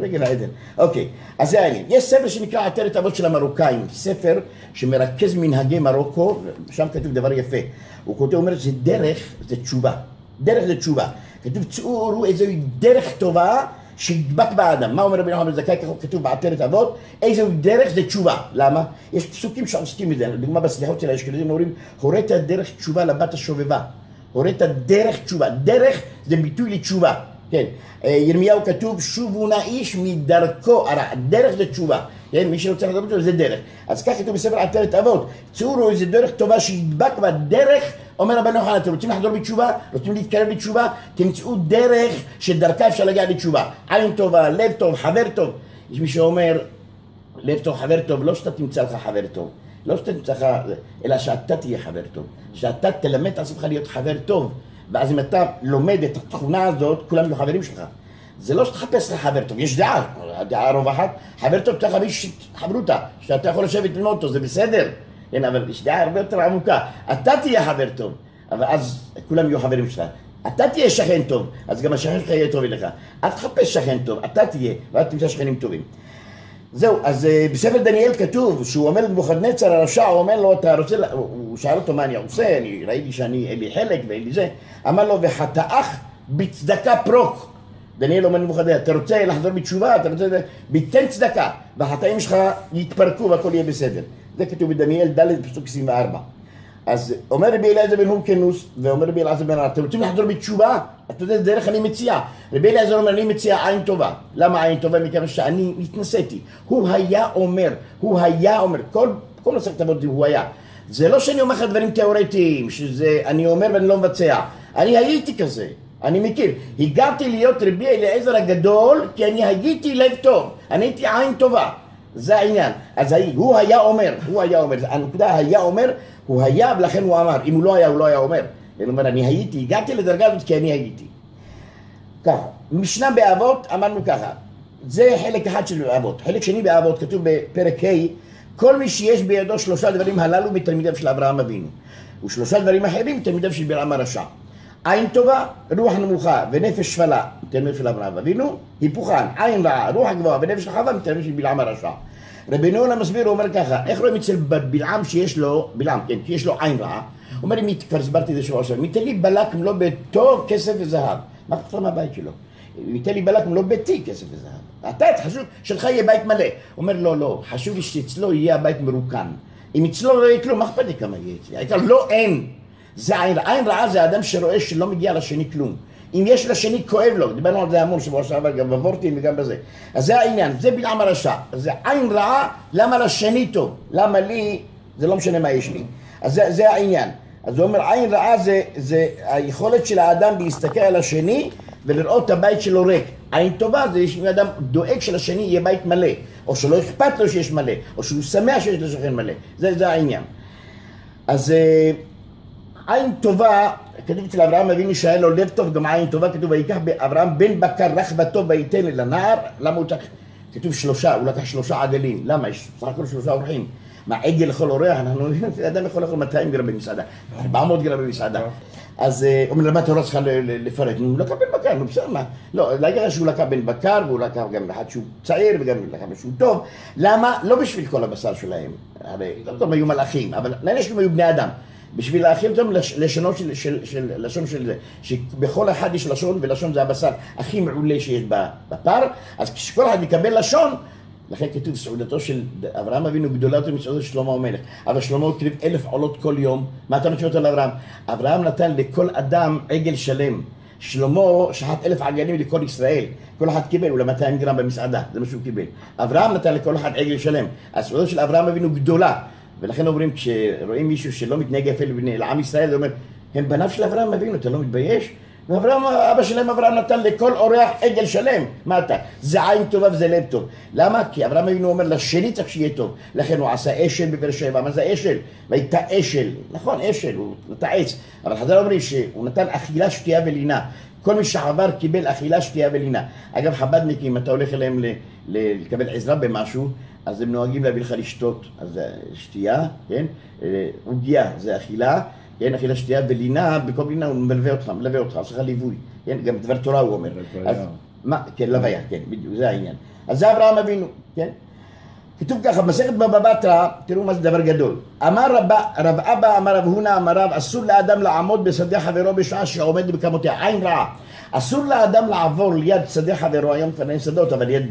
לגן עדן. אוקיי, אז זה העניין. יש ספר שנקרא עטרת אבות של המרוקאים, ספר שמרכז מנהגי מרוקו, שם כתוב דבר יפה. הוא כותב, אומר, זה דרך, זה תשובה. דרך זה תשובה. כתוב, צאו ראו איזו דרך טובה שידבק באדם. מה אומר רבי נחמן בן זכאי, ככה כתוב בעטרת אבות, איזו דרך זה תשובה. למה? יש פסוקים שעוסקים בזה, לדוגמה בסליחות של האשכנזים אומרים, הורית דרך תשובה לבת השובבה. הורית דרך תשובה. דרך זה ביטוי לתשובה. כן. אה, ירמיהו כתוב, שובו נא איש מדרכו הרע. דרך זה תשובה. כן, מי שרוצה לדבר אותו זה דרך. אז כך כתוב בספר עטרת אבות. צאו איזה דרך טובה שידבק בדרך, אומר רבנו יוחנן, אתם רוצים לחזור בתשובה? רוצים להתקרב בתשובה? תמצאו דרך שדרכה אפשר להגיע לתשובה. עין טובה, לב טוב, חבר טוב. יש מי שאומר, לב טוב, חבר טוב, לא שאתה תמצא לך חבר טוב. לא שאתה תמצא לך, אלא שאתה תהיה חבר טוב. שאתה תלמד את עצמך להיות חבר טוב. ואז אם אתה לומד את התכונה הזאת, כולם יהיו חברים שלך. זה לא שתחפש לך חבר טוב, יש דעה, הדעה הרווחת, חבר טוב צריך להביא חברותא, שאתה יכול לשבת ללמוד אותו, זה בסדר, כן, אבל יש דעה הרבה יותר עמוקה, אתה תהיה חבר טוב, אבל אז כולם יהיו חברים שלך, אתה תהיה שכן טוב, אז גם השכן שלך יהיה טוב אליך, אל תחפש שכן טוב, אתה תהיה, ואז תמצא שכנים טובים. זהו, אז אה, בספר דניאל כתוב, שהוא אומר לבוכדנצר הרשע, הוא אומר לו, אתה רוצה, לה-" הוא הוא שאל אותו מה אני עושה, אני ראיתי שאני, אין לי חלק ואין לי זה, אמר לו, וחטאך בצדקה פרוק. דניאל אומר לבוכדנצר, אתה רוצה לחזור בתשובה, אתה רוצה, ביתן צדקה, והחטאים שלך יתפרקו והכל יהיה בסדר. זה כתוב בדניאל ד' פסוק 24. אז אומר רבי אליעזר בן הורקנוס, ואומר רבי אליעזר בן הר, אתם רוצים לחזור בתשובה? אתה יודע, דרך אני מציע. רבי אליעזר אומר, אני מציע עין טובה. למה עין טובה? מכיוון שאני התנסיתי. הוא היה אומר, הוא היה אומר, כל, כל נושא כתבות הוא היה. זה לא שאני אומר לך דברים תיאורטיים, שזה אני אומר ואני לא מבצע. אני הייתי כזה, אני מכיר. הגעתי להיות רבי אליעזר הגדול, כי אני הייתי לב טוב, אני הייתי עין טובה. זה העניין. אז הוא היה אומר, הוא היה אומר, הנקודה היה אומר, הוא היה ולכן הוא אמר, אם הוא לא היה, הוא לא היה אומר. הוא אומר, אני הייתי, הגעתי לדרגה הזאת כי אני הייתי. ככה, משנה באבות אמרנו ככה, זה חלק אחד של באבות. חלק שני באבות, כתוב בפרק ה', כל מי שיש בידו שלושה דברים הללו מתלמידיו של אברהם אבינו. ושלושה דברים אחרים מתלמידיו של בלעם הרשע. עין טובה, רוח נמוכה ונפש שפלה, מתלמידיו של אברהם אבינו, היפוכן, עין רעה, רוח גבוהה ונפש רחבה, מתלמידיו של בלעם הרשע. רבי יונה מסביר, הוא אומר ככה, איך רואים אצל בלעם שיש לו, בלעם, כן, שיש לו עין רעה, הוא אומר, אם כבר הסברתי את זה שבוע שעבר, ייתן לי בלק מלוא ביתו כסף וזהב. מה אכפת מהבית שלו? ייתן לי בלק מלוא ביתי כסף וזהב. אתה, חשוב שלך יהיה בית מלא. הוא אומר, לא, לא, חשוב לי שאצלו יהיה הבית מרוקן. אם אצלו לא יהיה כלום, מה אכפת לי כמה יהיה אצלי? העיקר לא אין. זה עין רעה. עין רעה זה אדם שרואה שלא מגיע לשני כלום. אם יש לשני כואב לו, דיברנו על זה המון שבוע שעבר, גם בוורטים וגם בזה. אז זה העניין, זה בלעם הרשע. זה עין רעה, למה לשני טוב? למה לי, זה לא משנה מה יש לי. אז זה, זה העניין. אז הוא אומר, עין רעה זה, זה היכולת של האדם להסתכל על השני ולראות את הבית שלו ריק. עין טובה זה שאם אדם דואג שלשני יהיה בית מלא, או שלא אכפת לו שיש מלא, או שהוא שמח שיש לשכן מלא. זה, זה העניין. אז אה, עין טובה, כתוב אצל אברהם אבינו שהיה לו לב טוב, גם עין טובה, כתוב ויקח באברהם בן בקר רחבתו ויתן אל הנער, למה הוא צריך, כתוב שלושה, הוא לקח שלושה עגלים, למה? יש בסך הכל שלושה אורחים. מה, עגל לכל אורח, אנחנו, אדם יכול לאכול 200 גרם במסעדה, 400 גרם במסעדה. אז אה, אומר למה התורה צריכה לפרט? הוא לקח בן בקר, נו בסדר, מה? לא, להגיד שהוא לקח בן בקר, והוא לקח גם אחד שהוא צעיר, וגם לקח משהו טוב. למה? לא בשביל כל הבשר שלהם. הרי לא טוב היו מלאכים, אבל נראה שהם היו בני אדם. בשביל להאכיל אותם לש- לשונות של, של, של, לשון של זה, שבכל אחד יש לשון, ולשון זה הבשר הכי מעולה שיש בפר, אז כשכל אחד יקבל לשון, לכן כתוב סעודתו של אברהם אבינו גדולה יותר מסעודתו של שלמה המלך. אבל שלמה הקריב אלף עולות כל יום, מה אתה משווה אותו לאברהם? אברהם נתן לכל אדם עגל שלם. שלמה שחט אלף עגלים לכל ישראל, כל אחד קיבל אולי 200 גרם במסעדה, זה מה שהוא קיבל. אברהם נתן לכל אחד עגל שלם. הסעודתו של אברהם אבינו גדולה, ולכן אומרים כשרואים מישהו שלא מתנהג יפה לעם ישראל, זה אומר, הם בניו של אברהם אבינו, אתה לא מתבייש? ואברהם, אבא שלהם אברהם נתן לכל אורח עגל שלם, מה אתה? זה עין טובה וזה לב טוב. למה? כי אברהם אבינו אומר לשני צריך שיהיה טוב. לכן הוא עשה אשל בבאר שבע, מה זה אשל? והייתה אשל, נכון אשל, הוא נטע עץ, אבל חז"ל אומרים שהוא נתן אכילה, שתייה ולינה. כל מי שעבר קיבל אכילה, שתייה ולינה. אגב, חב"דניקים, אם אתה הולך אליהם ל- ל- לקבל עזרה במשהו, אז הם נוהגים להביא לך לשתות. אז זה שתייה, כן? אה, עוגיה זה אכילה, כן? אכילה, שתייה ולינה, בכל לינה הוא מלווה אותך, מלווה אותך, עושה לך ליווי. כן? גם דבר תורה הוא אומר. לוויה. אז, מה? כן, לוויה, כן, בדיוק, זה העניין. אז זה אברהם אבינו, כן? כתוב ככה, במסכת בבא בתרא, תראו מה זה דבר גדול. אמר רב, רב אבא, אמר רב הונא, אמר רב, אסור לאדם לעמוד בשדה חברו בשעה שעומד בקמותיה, עין רעה. אסור לאדם לעבור ליד שדה חברו, היום אין שדות, אבל ליד...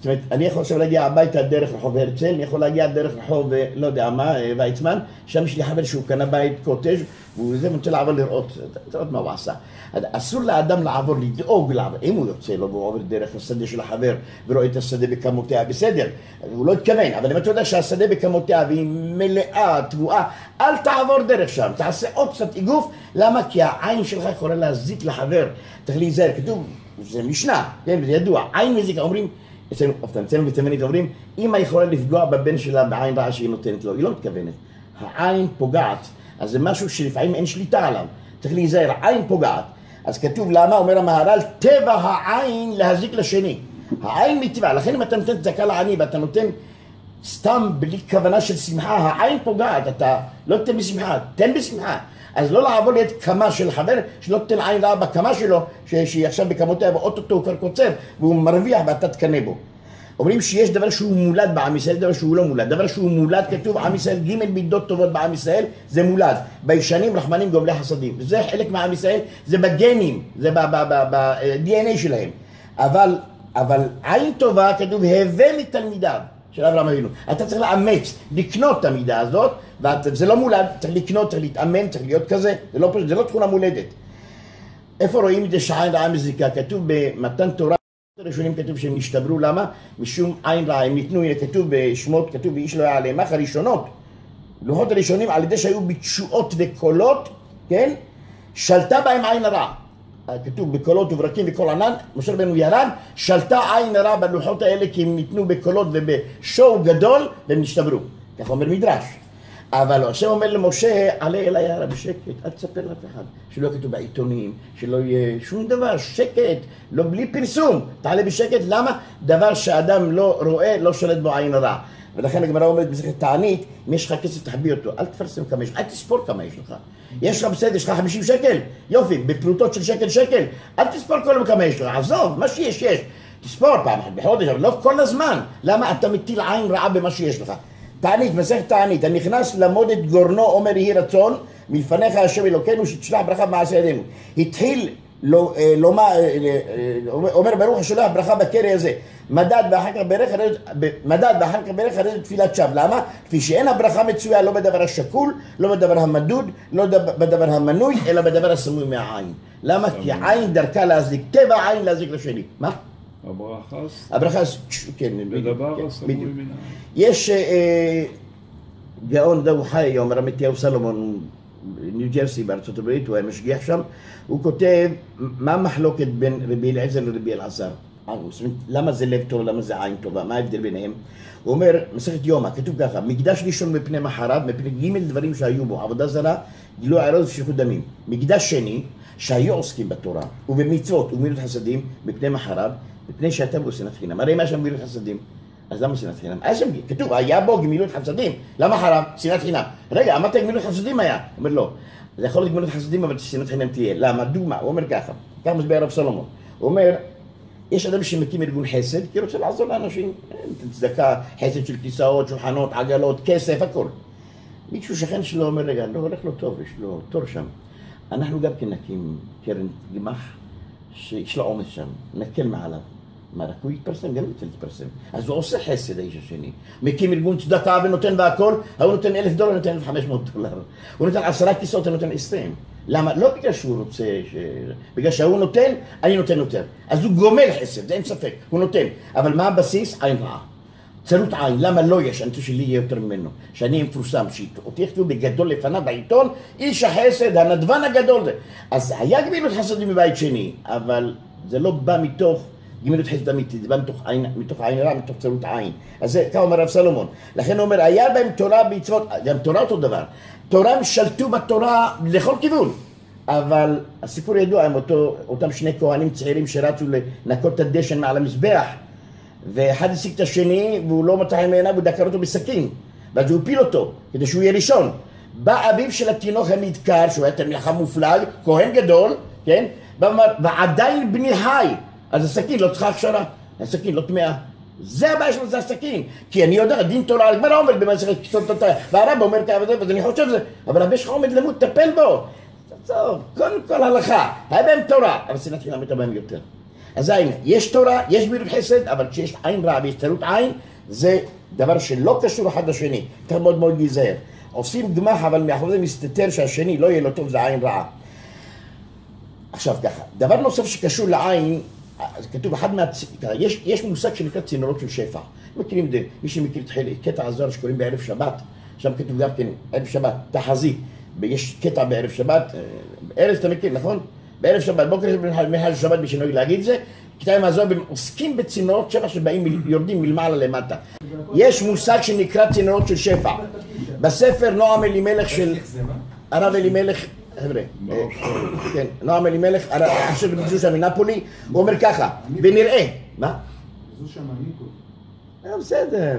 זאת אומרת, אני יכול עכשיו להגיע הביתה דרך רחוב הרצל, אני יכול להגיע דרך רחוב, אה, לא יודע מה, אה, ויצמן, שם יש לי חבר שהוא קנה בית קוטג' והוא זה, רוצה לעבור לראות, לראות מה הוא עשה. אסור לאדם לעבור, לדאוג לעבור, אם הוא יוצא לו והוא עובר דרך השדה של החבר ורואה את השדה בכמותיה, בסדר, הוא לא התכוון, אבל אם אתה יודע שהשדה בכמותיה והיא מלאה, תבואה, אל תעבור דרך שם, תעשה עוד קצת איגוף, למה? כי העין שלך יכולה להזיק לחבר, צריך להיזהר, כתוב, זה משנה, כן, זה ידוע, עין מזיקה, אומרים, אצלנו, אצלנו בתימנית אומרים, אמא יכולה לפגוע בבן שלה בעין רעה שהיא נותנת לו, היא לא מתכוונת. העין פוגעת, אז זה משהו שלפעמים אין שליטה עליו, צריך להיזהר, עין פוגעת. אז כתוב למה, אומר המהר"ל, טבע העין להזיק לשני. העין מטבע, לכן אם אתה נותן צדקה לעני ואתה נותן סתם בלי כוונה של שמחה, העין פוגעת, אתה לא תיתן בשמחה, תן בשמחה. אז לא לעבור ליד קמה של חבר, שלא תיתן עין רעה בקמה שלו, שהיא עכשיו בקמותיה, ואו-טו-טו הוא כבר קוצר, והוא מרוויח ואתה תקנא בו. אומרים שיש דבר שהוא מולד בעם ישראל, דבר שהוא לא מולד. דבר שהוא מולד, כתוב עם ישראל, ג' מידות טובות בעם ישראל, זה מולד. ביישנים, רחמנים, גובלי חסדים. זה חלק מהעם ישראל, זה בגנים, זה ב-DNA שלהם. אבל, אבל עין טובה, כתוב, הווה מתלמידיו של אברהם אבינו. אתה צריך לאמץ, לקנות את המידה הזאת, וזה לא מולד, צריך לקנות, צריך להתאמן, צריך להיות כזה, זה לא, זה לא תכונה מולדת. איפה רואים את זה שעין רעה מזיקה? כתוב במתן תורה, הראשונים כתוב שהם נשתברו, למה? משום עין רעה, הם ניתנו, הנה כתוב בשמות, כתוב ואיש לא יעלה, אך הראשונות, לוחות הראשונים, על ידי שהיו בתשואות וקולות, כן? שלטה בהם עין הרע. כתוב בקולות וברקים וקול ענן, משה רבנו ירד, שלטה עין הרע בלוחות האלה כי הם ניתנו בקולות ובשואו גדול והם נשתברו. כך אומר מדרש. אבל השם אומר למשה, עלה אל היערה בשקט, אל תספר לאף אחד. שלא כתוב בעיתונים, שלא יהיה שום דבר, שקט, לא בלי פרסום. תעלה בשקט, למה? דבר שאדם לא רואה, לא שולט בו עין הרע. ולכן הגמרא אומרת במסכת תענית, אם יש לך כסף תחביא אותו, אל תפרסם כמה יש, אל תספור כמה יש לך. יש לך בסדר, יש לך 50 שקל, יופי, בפרוטות של שקל שקל, אל תספור כל יום כמה יש לך, עזוב, מה שיש יש. תספור פעם אחת בחודש, אבל לא כל הזמן. למה אתה מטיל עין רעה במה שיש לך? תענית, מסכת תענית, הנכנס למוד את גורנו אומר יהי רצון, מלפניך השם אלוקינו שתשלח ברכה במעשה ידינו. התחיל לא- אה, לומר, אה, אה, אומר ברוך השולח ברכה בקרי הזה, מדד ואחר כך ברך, ב- מדד ואחר כך ברך הרדת תפילת שווא, למה? כפי שאין הברכה מצויה לא בדבר השקול, לא בדבר המדוד, לא דב- בדבר המנוי, אלא בדבר הסמוי מהעין. למה? כי עין דרכה להזיק, טבע עין להזיק לשני. מה? הברכה הברכה, כן, בדבר כן, הסמוי בדיוק. מן העין. יש גאון דו חי, אומר המתיהו סלומון, בניו ג'רסי בארצות הברית, הוא היה משגיח שם, הוא כותב מה המחלוקת בין רבי אליעזר לרבי אלעזר. למה זה לב טוב, למה זה עין טובה, מה ההבדל ביניהם? הוא אומר, מסכת יומא, כתוב ככה, מקדש ראשון מפני מחריו, מפני ג' דברים שהיו בו, עבודה זרה, גילוי עריות ושפיכות דמים. מקדש שני, שהיו עוסקים בתורה, ובמצוות ובמילות חסדים, מפני מחריו, מפני שהייתה בו שנאת חינם. הרי היה שם גמילות חסדים, אז למה שנאת חינם? היה שם, כתוב, היה בו גמילות חסדים, למה חרם? שנאת חינם. רגע, אמרת גמילות חסדים היה. הוא אומר לא, זה יכול להיות גמילות חסדים, אבל שנאת חינם תהיה. למה? דוגמה, הוא אומר ככה, כך מסביר הרב סולומון. הוא אומר, יש אדם שמקים ארגון חסד, כי רוצה לעזור לאנשים, צדקה, חסד של כיסאות, שולחנות, עגלות, כסף, הכל. מישהו שכן שלו אומר, רגע, לא הולך לו טוב, יש לו תור שם. אנחנו גם כן נקים קרן גמ"ח שיש לה עומס שם, נקל מעליו. מה, רק הוא יתפרסם? גם הוא רוצה להתפרסם. אז הוא עושה חסד, האיש השני. מקים ארגון צדקה ונותן והכל, ההוא נותן אלף דולר, נותן אלף חמש מאות דולר. הוא נותן עשרה כיסאות, הוא נותן עשרים. למה? לא בגלל שהוא רוצה, ש... בגלל שההוא נותן, אני נותן יותר. אז הוא גומל חסד, זה אין ספק, הוא נותן. אבל מה הבסיס? עין רעה. צרות עין, למה לא יש? אני רוצה שלי יהיה יותר ממנו. שאני מפורסם, שאותי יכתבו בגדול לפניו בעיתון, איש החסד, הנדבן הגדול. אז היה גמילות חסדים בבית שני, אבל זה לא בא מתוך גמילות חסד אמיתית, זה בא מתוך עין, מתוך עין רע, מתוך צרות עין. אז זה, ככה אומר רב סלומון. לכן הוא אומר, היה בהם תורה מצוות, גם תורה אותו דבר. תורה הם שלטו בתורה לכל כיוון. אבל הסיפור ידוע עם אותו, אותם שני כהנים צעירים שרצו לנקות את הדשן מעל המזבח ואחד השיג את השני והוא לא מצא חן בעיניו ודקר אותו בסכין ואז הוא הפיל אותו כדי שהוא יהיה ראשון בא אביו של התינוק הנדקר שהוא היה תלמיד חכם מופלג, כהן גדול, כן? ואמר, ועדיין בני חי אז הסכין לא צריכה הכשרה, הסכין לא טמאה זה הבעיה שלו, זה הסכין. כי אני יודע, דין תורה, הגמרא אומר במסכת כיסאות התורה, והרב אומר ככה וזה, אז אני חושב שזה, אבל הבן שלך עומד למות, טפל בו. טוב, קודם כל הלכה, היה בהם תורה, אבל שנאת חינם הייתה בהם יותר. אז הנה, יש תורה, יש גמילות חסד, אבל כשיש עין רעה ויש צרות עין, זה דבר שלא קשור אחד לשני. צריך מאוד מאוד להיזהר. עושים גמח, אבל מאחורי זה מסתתר שהשני לא יהיה לו טוב, זה עין רעה. עכשיו ככה, דבר נוסף שקשור לעין, אז כתוב אחד מה... יש, יש מושג שנקרא צינורות של שפע. מכירים את זה, מי שמכיר את חלק, קטע הזוהר שקוראים בערב שבת, שם כתוב גם כן, ערב שבת, תחזית, יש קטע בערב שבת, אה, ערב אתה מכיר, נכון? בערב שבת, בוקר מחל שבת, מי שנוהג להגיד את זה, עם הזוהר, עוסקים בצינורות שפע שבאים, יורדים מלמעלה למטה. יש מושג שנקרא צינורות של שפע. בספר נועם אלימלך של הרב אלימלך חבר'ה, אה, כן, נועם אלימלך, עכשיו בן זושה מנפולי, הוא אומר ככה, ונראה, מה? זו שם ניקו. אה, בסדר.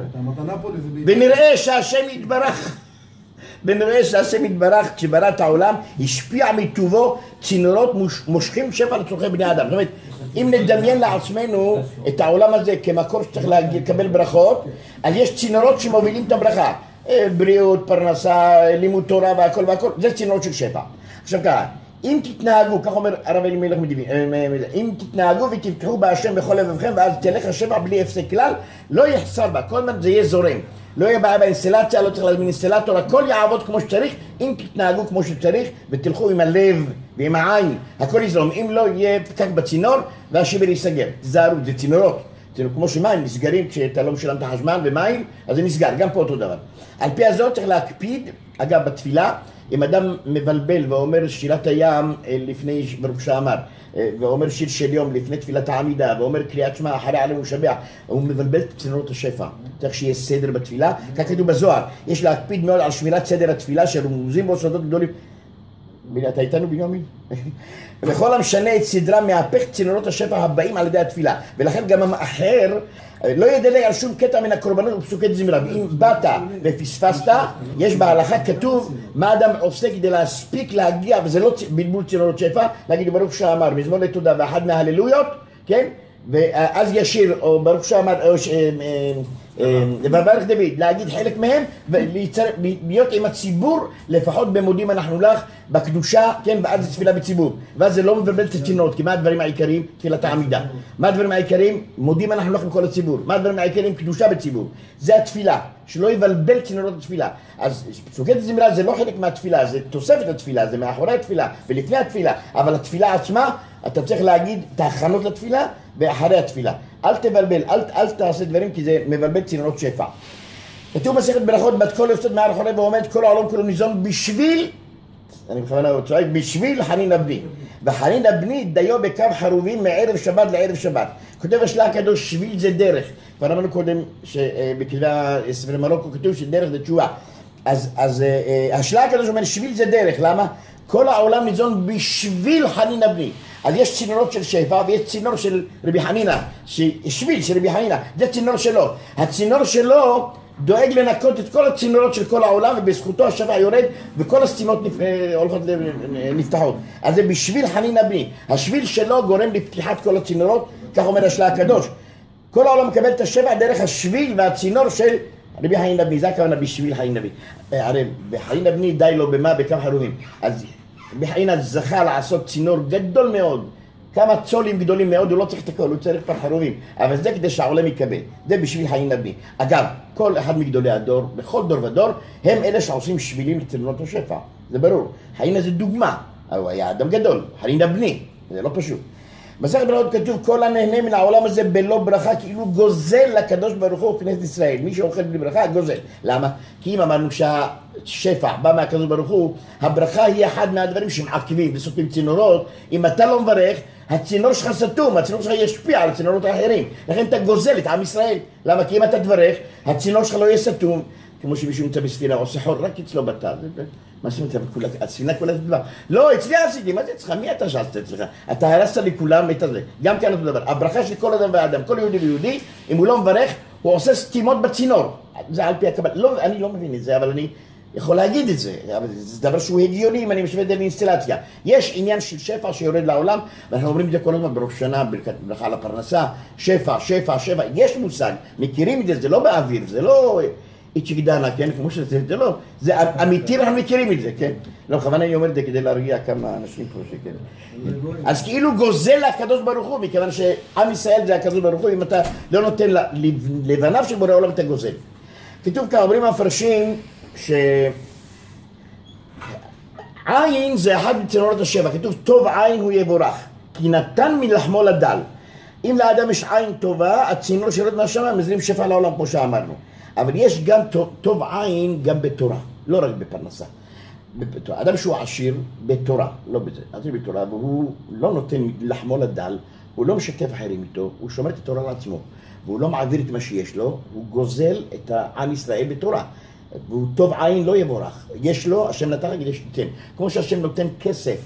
ונראה שהשם יתברך, ונראה שהשם יתברך כשברא את העולם השפיע מטובו צינורות מוש- מושכים שפע לצורכי בני אדם, זאת אומרת אם נדמיין לעצמנו את העולם הזה כמקור שצריך לקבל ברכות אז יש צינורות שמובילים את הברכה אה, בריאות, פרנסה, לימוד תורה והכל והכל זה צינורות של שפע עכשיו ככה אם תתנהגו, כך אומר הרב אלימלך מדיבי, אה, אם תתנהגו ותבטחו בהשם בכל לבבכם ואז תלך השפע בלי הפסק כלל, לא יחסר בה, כל הזמן זה יהיה זורם. לא יהיה בעיה באינסטלציה, לא צריך להזמין אינסטלטור, הכל יעבוד כמו שצריך, אם תתנהגו כמו שצריך ותלכו עם הלב ועם העין, הכל יזרום. אם לא יהיה פקק בצינור והשיבר ייסגר. תיזהרו, זה צינורות. זה כמו שמים נסגרים כשאתה לא משלם את החשמל ומים, אז זה נסגר, גם פה אותו דבר. על פי הזאת צריך להקפיד, אגב בתפילה, אם אדם מבלבל ואומר שירת הים אה, לפני, ברוך שאמר, אה, ואומר שיר של יום לפני תפילת העמידה, ואומר קריאת שמע אחרי עלינו ומשבח, הוא מבלבל את צינורות השפע. צריך שיהיה סדר בתפילה, כך כתוב בזוהר, יש להקפיד מאוד על שמירת סדר התפילה שרמוזים בו סודות גדולים. אתה איתנו בנימין? וכל המשנה את סדרם מהפך צינורות השפע הבאים על ידי התפילה. ולכן גם המאחר לא ידלג על שום קטע מן הקורבנות ופסוקי זמרה. ואם באת ופספסת יש בהלכה כתוב מה אדם עושה כדי להספיק להגיע וזה לא בלבול צינורות שפע להגיד ברוך שאמר מזמור לתודה ואחד מההללויות כן? ואז ישיר או ברוך שאמר או ש- אה, אה, וברך דוד, להגיד חלק מהם ולהיות עם הציבור לפחות במודים אנחנו לך בקדושה, כן, ואז תפילה בציבור. ואז זה לא מבלבל את הצינורות, כי מה הדברים העיקריים? תפילת העמידה. מה הדברים העיקריים? מודים אנחנו לך עם הציבור. מה הדברים העיקריים? קדושה בציבור. זה התפילה, שלא יבלבל צינורות התפילה. אז פסוקי זמרה זה לא חלק מהתפילה, זה תוספת התפילה, זה מאחורי התפילה ולפני התפילה. אבל התפילה עצמה אתה צריך להגיד את ההכנות לתפילה ואחרי התפילה. אל תבלבל, אל, אל תעשה דברים כי זה מבלבל צינורות שפע. כתוב מסכת ברכות בת קול יוצאת מהר חולה ועומד כל העולם כולו ניזון בשביל אני בכוונה צועק, בשביל חנינא בני. וחנינא בני דיו בקו חרובים מערב שבת לערב שבת. כותב השלה הקדוש, שביל זה דרך. כבר אמרנו קודם שבכתבי ספרי מרוקו כתוב שדרך זה תשובה. אז, אז אה, אה, השלה הקדוש אומר, שביל זה דרך, למה? כל העולם ניזון בשביל חנינא בני. אז יש צינורות של שפע ויש צינור של רבי חנינא, שביל של רבי חנינא, זה צינור שלו. הצינור שלו דואג לנקות את כל הצינורות של כל העולם ובזכותו השפע יורד וכל הסצינות נפ... אה, הולכות ל- נפתחות. אז זה בשביל חנינא בני. השביל שלו גורם לפתיחת כל הצינורות, כך אומר השלה הקדוש. כל העולם מקבל את השפע דרך השביל והצינור של רבי חנינא בני, זה הכוונה בשביל חנינא בני. אה, הרי בחנינא בני די לו במה? בכמה חרובים. אז רבי חנינא זכה לעשות צינור גדול מאוד, כמה צולים גדולים מאוד, הוא לא צריך את הכל, הוא צריך פר חרובים. אבל זה כדי שהעולם יקבל. זה בשביל חנינא בני. אגב, כל אחד מגדולי הדור, בכל דור ודור, הם אלה שעושים שבילים לצינורות השפע. זה ברור. חנינא זה דוגמה. הוא היה אדם גדול, חנינא בני. זה לא פשוט. מסכת ברכות כתוב כל הנהנה מן העולם הזה בלא ברכה כאילו גוזל לקדוש ברוך הוא כנסת ישראל. מי שאוכל בלי ברכה גוזל. למה? כי אם אמרנו שהשפע בא מהקדוש ברוך הוא הברכה היא אחד מהדברים שמעכבים וסותמים צינורות. אם אתה לא מברך הצינור שלך סתום הצינור שלך ישפיע על הצינורות האחרים. לכן אתה גוזל את עם ישראל. למה? כי אם אתה תברך הצינור שלך לא יהיה סתום כמו שמישהו נמצא בספינה עושה חור רק אצלו בתא מה זאת אומרת, הספינה כולה זה דבר. לא, אצלי עשיתי, מה זה אצלך? מי אתה שעשת אצלך? אתה הרסת לכולם את הזה. גם כן אותו דבר. הברכה של כל אדם ואדם, כל יהודי ויהודי, אם הוא לא מברך, הוא עושה סתימות בצינור. זה על פי הקבלה. לא, אני לא מבין את זה, אבל אני יכול להגיד את זה. אבל זה דבר שהוא הגיוני אם אני משווה את זה לאינסטלציה. יש עניין של שפע שיורד לעולם, ואנחנו אומרים את זה כל הזמן בראש שנה, ברכת ברכה על הפרנסה, שפע, שפע, שפע. יש מושג, מכירים את זה, זה לא באוויר, זה לא... איצ'יגדנה, כן? כמו שזה, זה לא, זה אמיתי, אנחנו מכירים את זה, כן? לא, בכוונה אני אומר את זה כדי להרגיע כמה אנשים פה שכן. אז כאילו גוזל הקדוש ברוך הוא, מכיוון שעם ישראל זה הקדוש ברוך הוא, אם אתה לא נותן לבניו של בורא עולם אתה גוזל. כתוב כאן, אומרים המפרשים, ש... עין זה אחד מצינורות השבע, כתוב טוב עין הוא יבורך, כי נתן מלחמו לדל. אם לאדם יש עין טובה, הצינור שיורד מהשמיים מזרים שפע לעולם כמו שאמרנו. אבל יש גם טוב, עין גם בתורה, לא רק בפרנסה. בתורה. אדם שהוא עשיר בתורה, לא בזה, עשיר בתורה, והוא לא נותן לחמו לדל, הוא לא משתף אחרים איתו, הוא שומר את התורה לעצמו, והוא לא מעביר את מה שיש לו, הוא גוזל את העם ישראל בתורה. והוא טוב עין לא יבורך. יש לו, השם נתן לך כדי שתיתן. כמו שהשם נותן כסף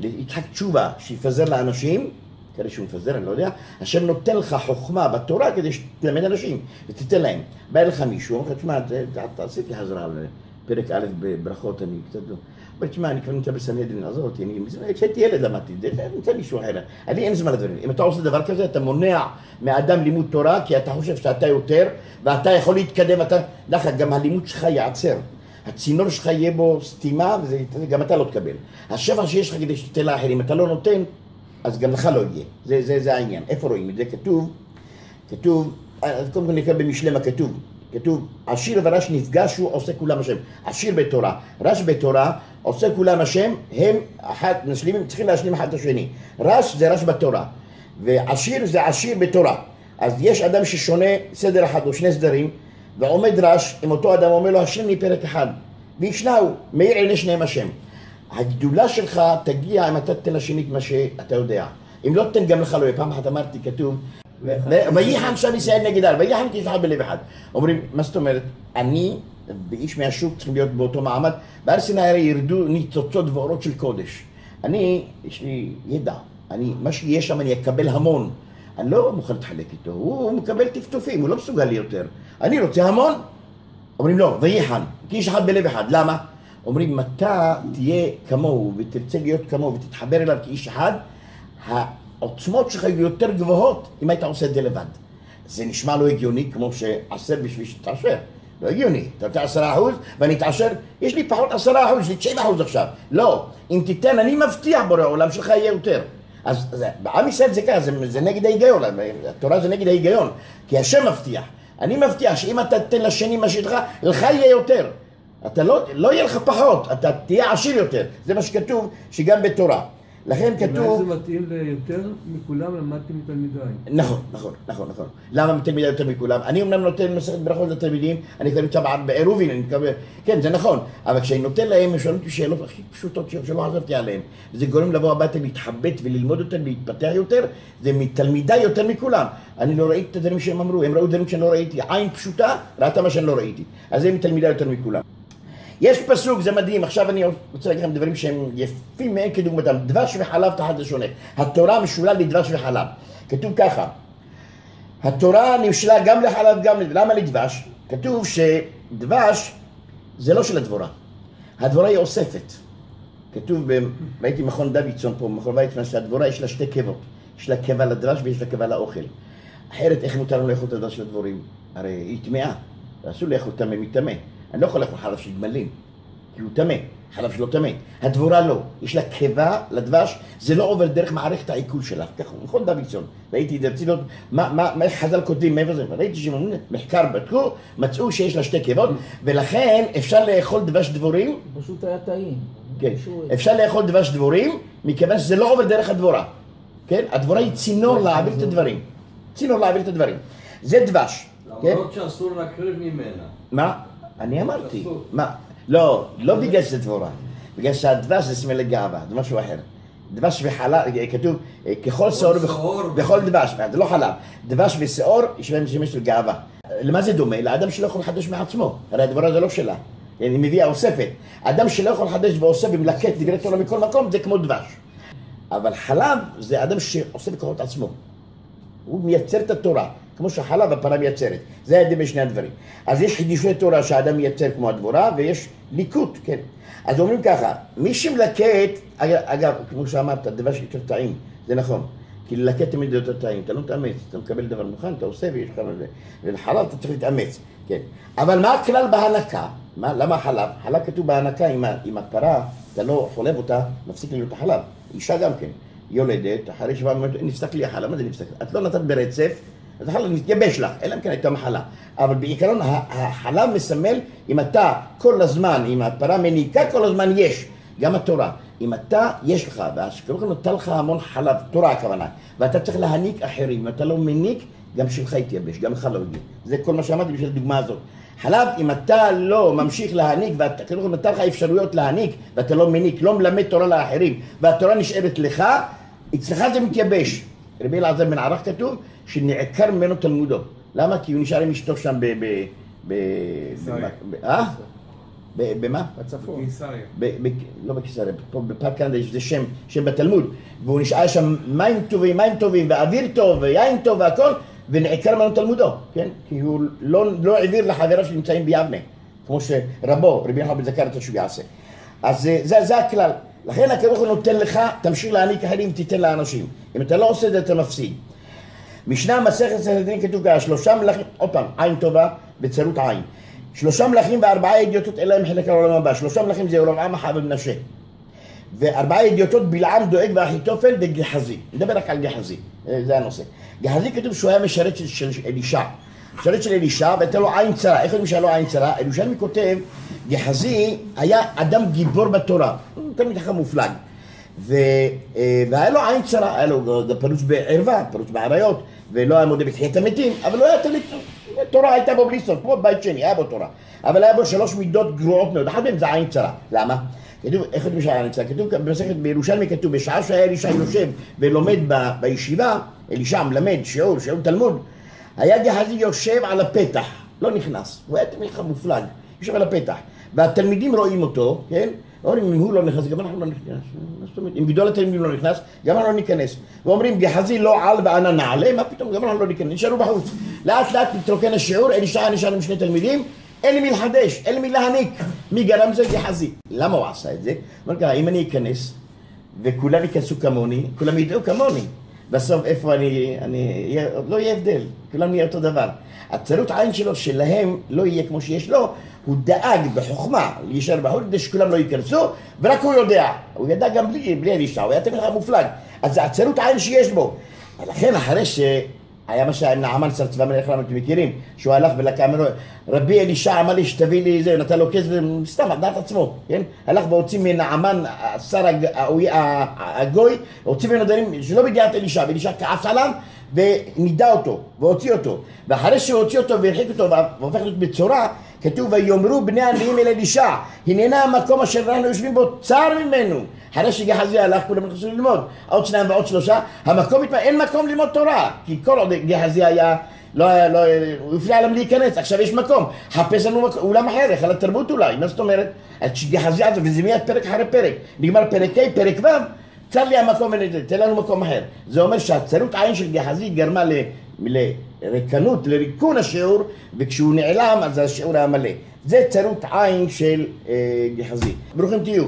ליצחק תשובה שיפזר לאנשים, כאלה שהוא מפזר, אני לא יודע, השם נותן לך חוכמה בתורה כדי שתלמד אנשים ותיתן להם. בא אליך מישהו, אומר לך, תשמע, תעשי לי חזרה על פרק א' בברכות, אני קצת לא... אומר, תשמע, אני כבר נמצא בסנהדרין, עזוב אותי, אני... כשהייתי ילד למדתי את זה, נמצא מישהו אחר. אני אין זמן לדברים. אם אתה עושה דבר כזה, אתה מונע מאדם לימוד תורה, כי אתה חושב שאתה יותר, ואתה יכול להתקדם, אתה... לך, גם הלימוד שלך ייעצר. הצינור שלך יהיה בו סתימה, וגם אתה לא תקבל. השפע שיש לך כדי שתיתן לאחרים, אתה לא נותן, אז גם לך לא יהיה. זה, זה, זה העניין. איפה רואים את זה? כתוב, כתוב, אז קודם כל נקרא במשלי מה כתוב. עשיר ורש נפגשו, עושה כולם השם. עשיר בתורה, רש בתורה, עושה כולם השם, הם אחד, משלימים, צריכים להשלים אחד את השני. רש זה רש בתורה, ועשיר זה עשיר בתורה. אז יש אדם ששונה סדר אחד או שני סדרים, ועומד רש, עם אותו אדם אומר לו, השם לי פרק אחד. וישנהו, מאיר עיני שניהם השם. הגדולה שלך תגיע אם אתה תיתן לשני את מה שאתה יודע. אם לא תיתן גם לך לא יהיה. פעם אחת אמרתי, כתוב, ויחן שם ישראל נגד ויחן כי יש אחד בלב אחד. אומרים, מה זאת אומרת? אני ואיש מהשוק צריכים להיות באותו מעמד. בהר סיני הרי ירדו ניצוצות ואורות של קודש. אני, יש לי ידע. אני, מה שיש שם אני אקבל המון. אני לא מוכן להתחלק איתו, הוא מקבל טפטופים, הוא לא מסוגל לי יותר. אני רוצה המון. אומרים לא, ויחן, כי יש אחד בלב אחד. למה? אומרים, אתה תהיה כמוהו ותרצה להיות כמוהו ותתחבר אליו כאיש אחד, העוצמות שלך יהיו יותר גבוהות אם היית עושה את זה לבד. זה נשמע לא הגיוני כמו שעשר בשביל שתתעשר. לא הגיוני. אתה רוצה עשרה אחוז ואני אתעשר, יש לי פחות עשרה אחוז, יש לי תשעים אחוז עכשיו. לא. אם תיתן, אני מבטיח בורא עולם שלך יהיה יותר. אז זה- בעם ישראל זה ככה, זה, זה נגד ההיגיון, התורה זה נגד ההיגיון, כי השם מבטיח. אני מבטיח שאם אתה תיתן לשני מה שלך, לך יהיה יותר. אתה לא, לא יהיה לך פחות, אתה תהיה עשיר יותר. זה מה שכתוב שגם בתורה. לכן אולי כתוב... זה מתאים ליותר מכולם למדתי מתלמידיי. נכון, נכון, נכון, נכון. למה מתלמידי יותר מכולם? אני אמנם נותן מסכת ברכות לתלמידים, אני קורא אותה בער- בעירובין, אני מקווה, כן, זה נכון, אבל כשאני נותן להם, הם שואלים אותי שאלות הכי פשוטות שלא חשבתי עליהן. זה גורם לבוא הביתה להתחבט וללמוד יותר, להתפתח יותר, זה מתלמידיי יותר מכולם. אני לא ראיתי את הדברים שהם אמרו, הם ראו דברים שאני לא ראיתי, עין פשוטה, ראתה מה שאני לא ראיתי. אז זה מתלמידיי יותר מכולם. יש פסוק, זה מדהים, עכשיו אני רוצה להגיד לכם דברים שהם יפים מאין כדוגמתם. דבש וחלב תחת לשונך. התורה משולה לדבש וחלב. כתוב ככה, התורה נמשלה גם לחלב גם לדבש. למה לדבש? כתוב שדבש זה לא של הדבורה. הדבורה היא אוספת. כתוב, ראיתי מכון דוידסון פה, מכון ויצמן, שהדבורה יש לה שתי קיבות. יש לה קיבה לדבש ויש לה קיבה לאוכל. אחרת איך מותר לנו לאכול את הדבש של הדבורים? הרי היא טמאה, אסור לאכול טמא מטמא. אני לא יכול לאכול חלב של גמלים, כי הוא טמא, חלב שלא טמא. הדבורה לא, יש לה קיבה לדבש, זה לא עובר דרך מערכת העיכול שלה. ככה, מכון דוידסון. ראיתי את זה, רציתי לראות מה, מה, מה איך חז"ל כותבים מעבר לזה, ראיתי שהם אומרים, מחקר בדקו, מצאו שיש לה שתי קיבות, ולכן אפשר לאכול דבש דבורים פשוט היה טעים. כן, אפשר לאכול דבש דבורים, מכיוון שזה לא עובר דרך הדבורה. כן? הדבורה היא צינור להעביר את הדברים. צינור להעביר את הדברים. זה דבש. כן? למרות שאסור להקריב ממנה. מה? אני אמרתי. מה? לא, לא בגלל שזה דבורה. בגלל שהדבש זה סמל לגאווה, זה משהו אחר. דבש וחלב, כתוב, ככל שאור בכ- שאור. בכל דבש, זה לא חלב. דבש ושאור יש בהם שימש של גאווה. למה זה דומה? לאדם שלא יכול לחדש מעצמו. הרי הדבורה זה לא שלה. היא מביאה אוספת. אדם שלא יכול לחדש ואוסף ומלקט דברי תורה מכל מקום, זה כמו דבש. אבל חלב זה אדם שעושה בכוחות עצמו. הוא מייצר את התורה, כמו שהחלב הפרה מייצרת. זה ההבדל בין שני הדברים. אז יש חידושי תורה שהאדם מייצר כמו הדבורה, ויש ליקוט, כן. אז אומרים ככה, מי שמלקט, אגב, כמו שאמרת, דבש יותר טעים, זה נכון. כי ללקט תמיד יותר טעים, אתה לא מתאמץ, אתה מקבל דבר מוכן, אתה עושה ויש לך מזה. ולחלב אתה צריך להתאמץ, כן. אבל מה הכלל בהנקה? מה, למה חלב? חלב כתוב בהנקה, ה- עם הפרה, אתה לא חולב אותה, מפסיק להיות החלב. אישה גם כן. יולדת, אחרי שבעה ימים, נפסק לי החלב, מה זה נפסק? את לא נתת ברצף, אז החלב מתייבש לך, אלא אם כן הייתה מחלה. אבל בעיקרון החלב מסמל, אם אתה כל הזמן, אם הפרה מניקה, כל הזמן יש, גם התורה. אם אתה, יש לך, והשקרוך נותן לך המון חלב, תורה הכוונה, ואתה צריך להניק אחרים, אם אתה לא מניק, גם שלך יתייבש, גם לך לא יגיע. זה כל מה שאמרתי בשביל הדוגמה הזאת. חלב, אם אתה לא ממשיך להעניק, ואתה כאילו נתן לך אפשרויות להעניק, ואתה לא מניק, לא מלמד תורה לאחרים, והתורה נשארת לך, אצלך זה מתייבש. רבי אלעזר בן ערך כתוב, שנעקר ממנו תלמודו. למה? כי הוא נשאר עם אשתו שם ב... ב... ב... ב- אה? ב- במה? בצפון. קיסריה. ב, ב, לא בקיסריה, פה בפארק יש איזה שם, שם בתלמוד, והוא נשאר שם מים טובים, מים טובים, ואוויר טוב, ויין טוב והכל, ונעקר ממנו תלמודו, כן? כי הוא לא, לא העביר לחבריו שנמצאים ביבנה, כמו שרבו, רבי יוחנן בן זכר שהוא יעשה. אז זה, זה, זה הכלל. לכן הקדוש ברוך הוא נותן לך, תמשיך להעניק אחרים, תיתן לאנשים. אם אתה לא עושה את זה, אתה מפסיד. משנה מסכת סנהדרין כתוב ככה, שלושה מלכים, עוד פעם, עין טובה וצרות עין. שלושה מלכים וארבעה ידיעות אין להם חלק לעולם הבא. שלושה מלכים זה ירבעם, אחאב ומנשה. וארבעה ידיעות בלעם, דואג ואחיתופל וגחזי. נדבר רק על גחזי, אה, זה הנושא. גחזי כתוב שהוא היה משרת של, אלישע. משרת של אלישע והייתה לו עין צרה. איך יודעים לו עין צרה? ירושלמי כותב, גחזי היה אדם גיבור בתורה. הוא תלמיד מופלג. ו, אה, והיה לו עין צרה, היה לו גם פרוץ בערווה, פרוץ בעריות, ולא היה מודה בתחיית המתים, אבל לא היה תלמיד תורה הייתה בו בלי סוף, כמו בית שני, היה בו תורה. אבל היה בו שלוש מידות גרועות מאוד, אחת מהן זה עין צרה. למה? כתוב, איך יודעים שהיה עין צרה? כתוב במסכת בירושלמי כתוב, בשעה שהיה אלישע יושב ולומד ב, בישיבה, אלישע מלמד שיעור, שיעור תלמוד, היה גחזי יושב על הפתח, לא נכנס, הוא היה תלמיד מופלג, יושב על הפתח, והתלמידים רואים אותו, כן? אומרים, אם הוא לא נכנס, גם אנחנו לא נכנס. מה זאת אומרת? אם גדול התלמידים לא נכנס, גם אנחנו לא ניכנס. ואומרים, גחזי לא על ואנה נעלה, מה פתאום, גם אנחנו לא ניכנס, נשארו בחוץ. לאט לאט מתרוקן השיעור, אלישע נשאר עם שני תלמידים, אין לי מי לחדש, אין לי מי להעניק. מי גרם זה? גחזי. למה הוא עשה את זה? אומר ככה, אם אני אכנס, וכולם ייכנסו כמוני, כולם ידעו כמוני. בסוף איפה אני, אני, יהיה- לא יהיה הבדל, כולם נהיה אותו דבר. הצרות עין שלו, שלהם לא יהיה כמו שיש לו, הוא דאג בחוכמה להישאר בחוץ כדי שכולם לא ייכנסו, ורק הוא יודע. הוא ידע גם בלי, בלי אלישע, הוא היה תמיד מופלג. אז זה הצרות עין שיש בו. ולכן אחרי היה מה שנעמן שר צבא מלך רם, אתם מכירים? שהוא הלך ולקח ממנו, רבי אלישע אמר לי שתביא לי זה, נתן לו כסף, סתם, על דעת עצמו, כן? הלך והוציא מנעמן, השר הגוי, הוציא ממנו דברים שלא בידיעת אלישע, ואלישע כעס עליו ונידה אותו, והוציא אותו. ואחרי שהוא הוציא אותו והרחיק אותו והופך להיות בצורה, כתוב ויאמרו בני הנביאים אל אלישע, הננה המקום אשר אנחנו יושבים בו צר ממנו. אחרי שגחזי הלך כולם נכנסו ללמוד, עוד שניים ועוד שלושה, המקום התמלא, אין מקום ללמוד תורה, כי כל עוד גחזי היה, לא היה, לא, הוא הפריע להם להיכנס, עכשיו יש מקום, חפש לנו אולם אחר, היכל התרבות אולי, מה זאת אומרת? אז שגחזי עזב, וזה מיד פרק אחרי פרק, נגמר פרק ה', פרק ו', צר לי המקום, תן לנו מקום אחר. זה אומר שהצרות עין של גחזי גרמה. לריקנות, לריקון השיעור, וכשהוא נעלם אז השיעור היה מלא. זה צרות עין של אה, גחזי. ברוכים תהיו.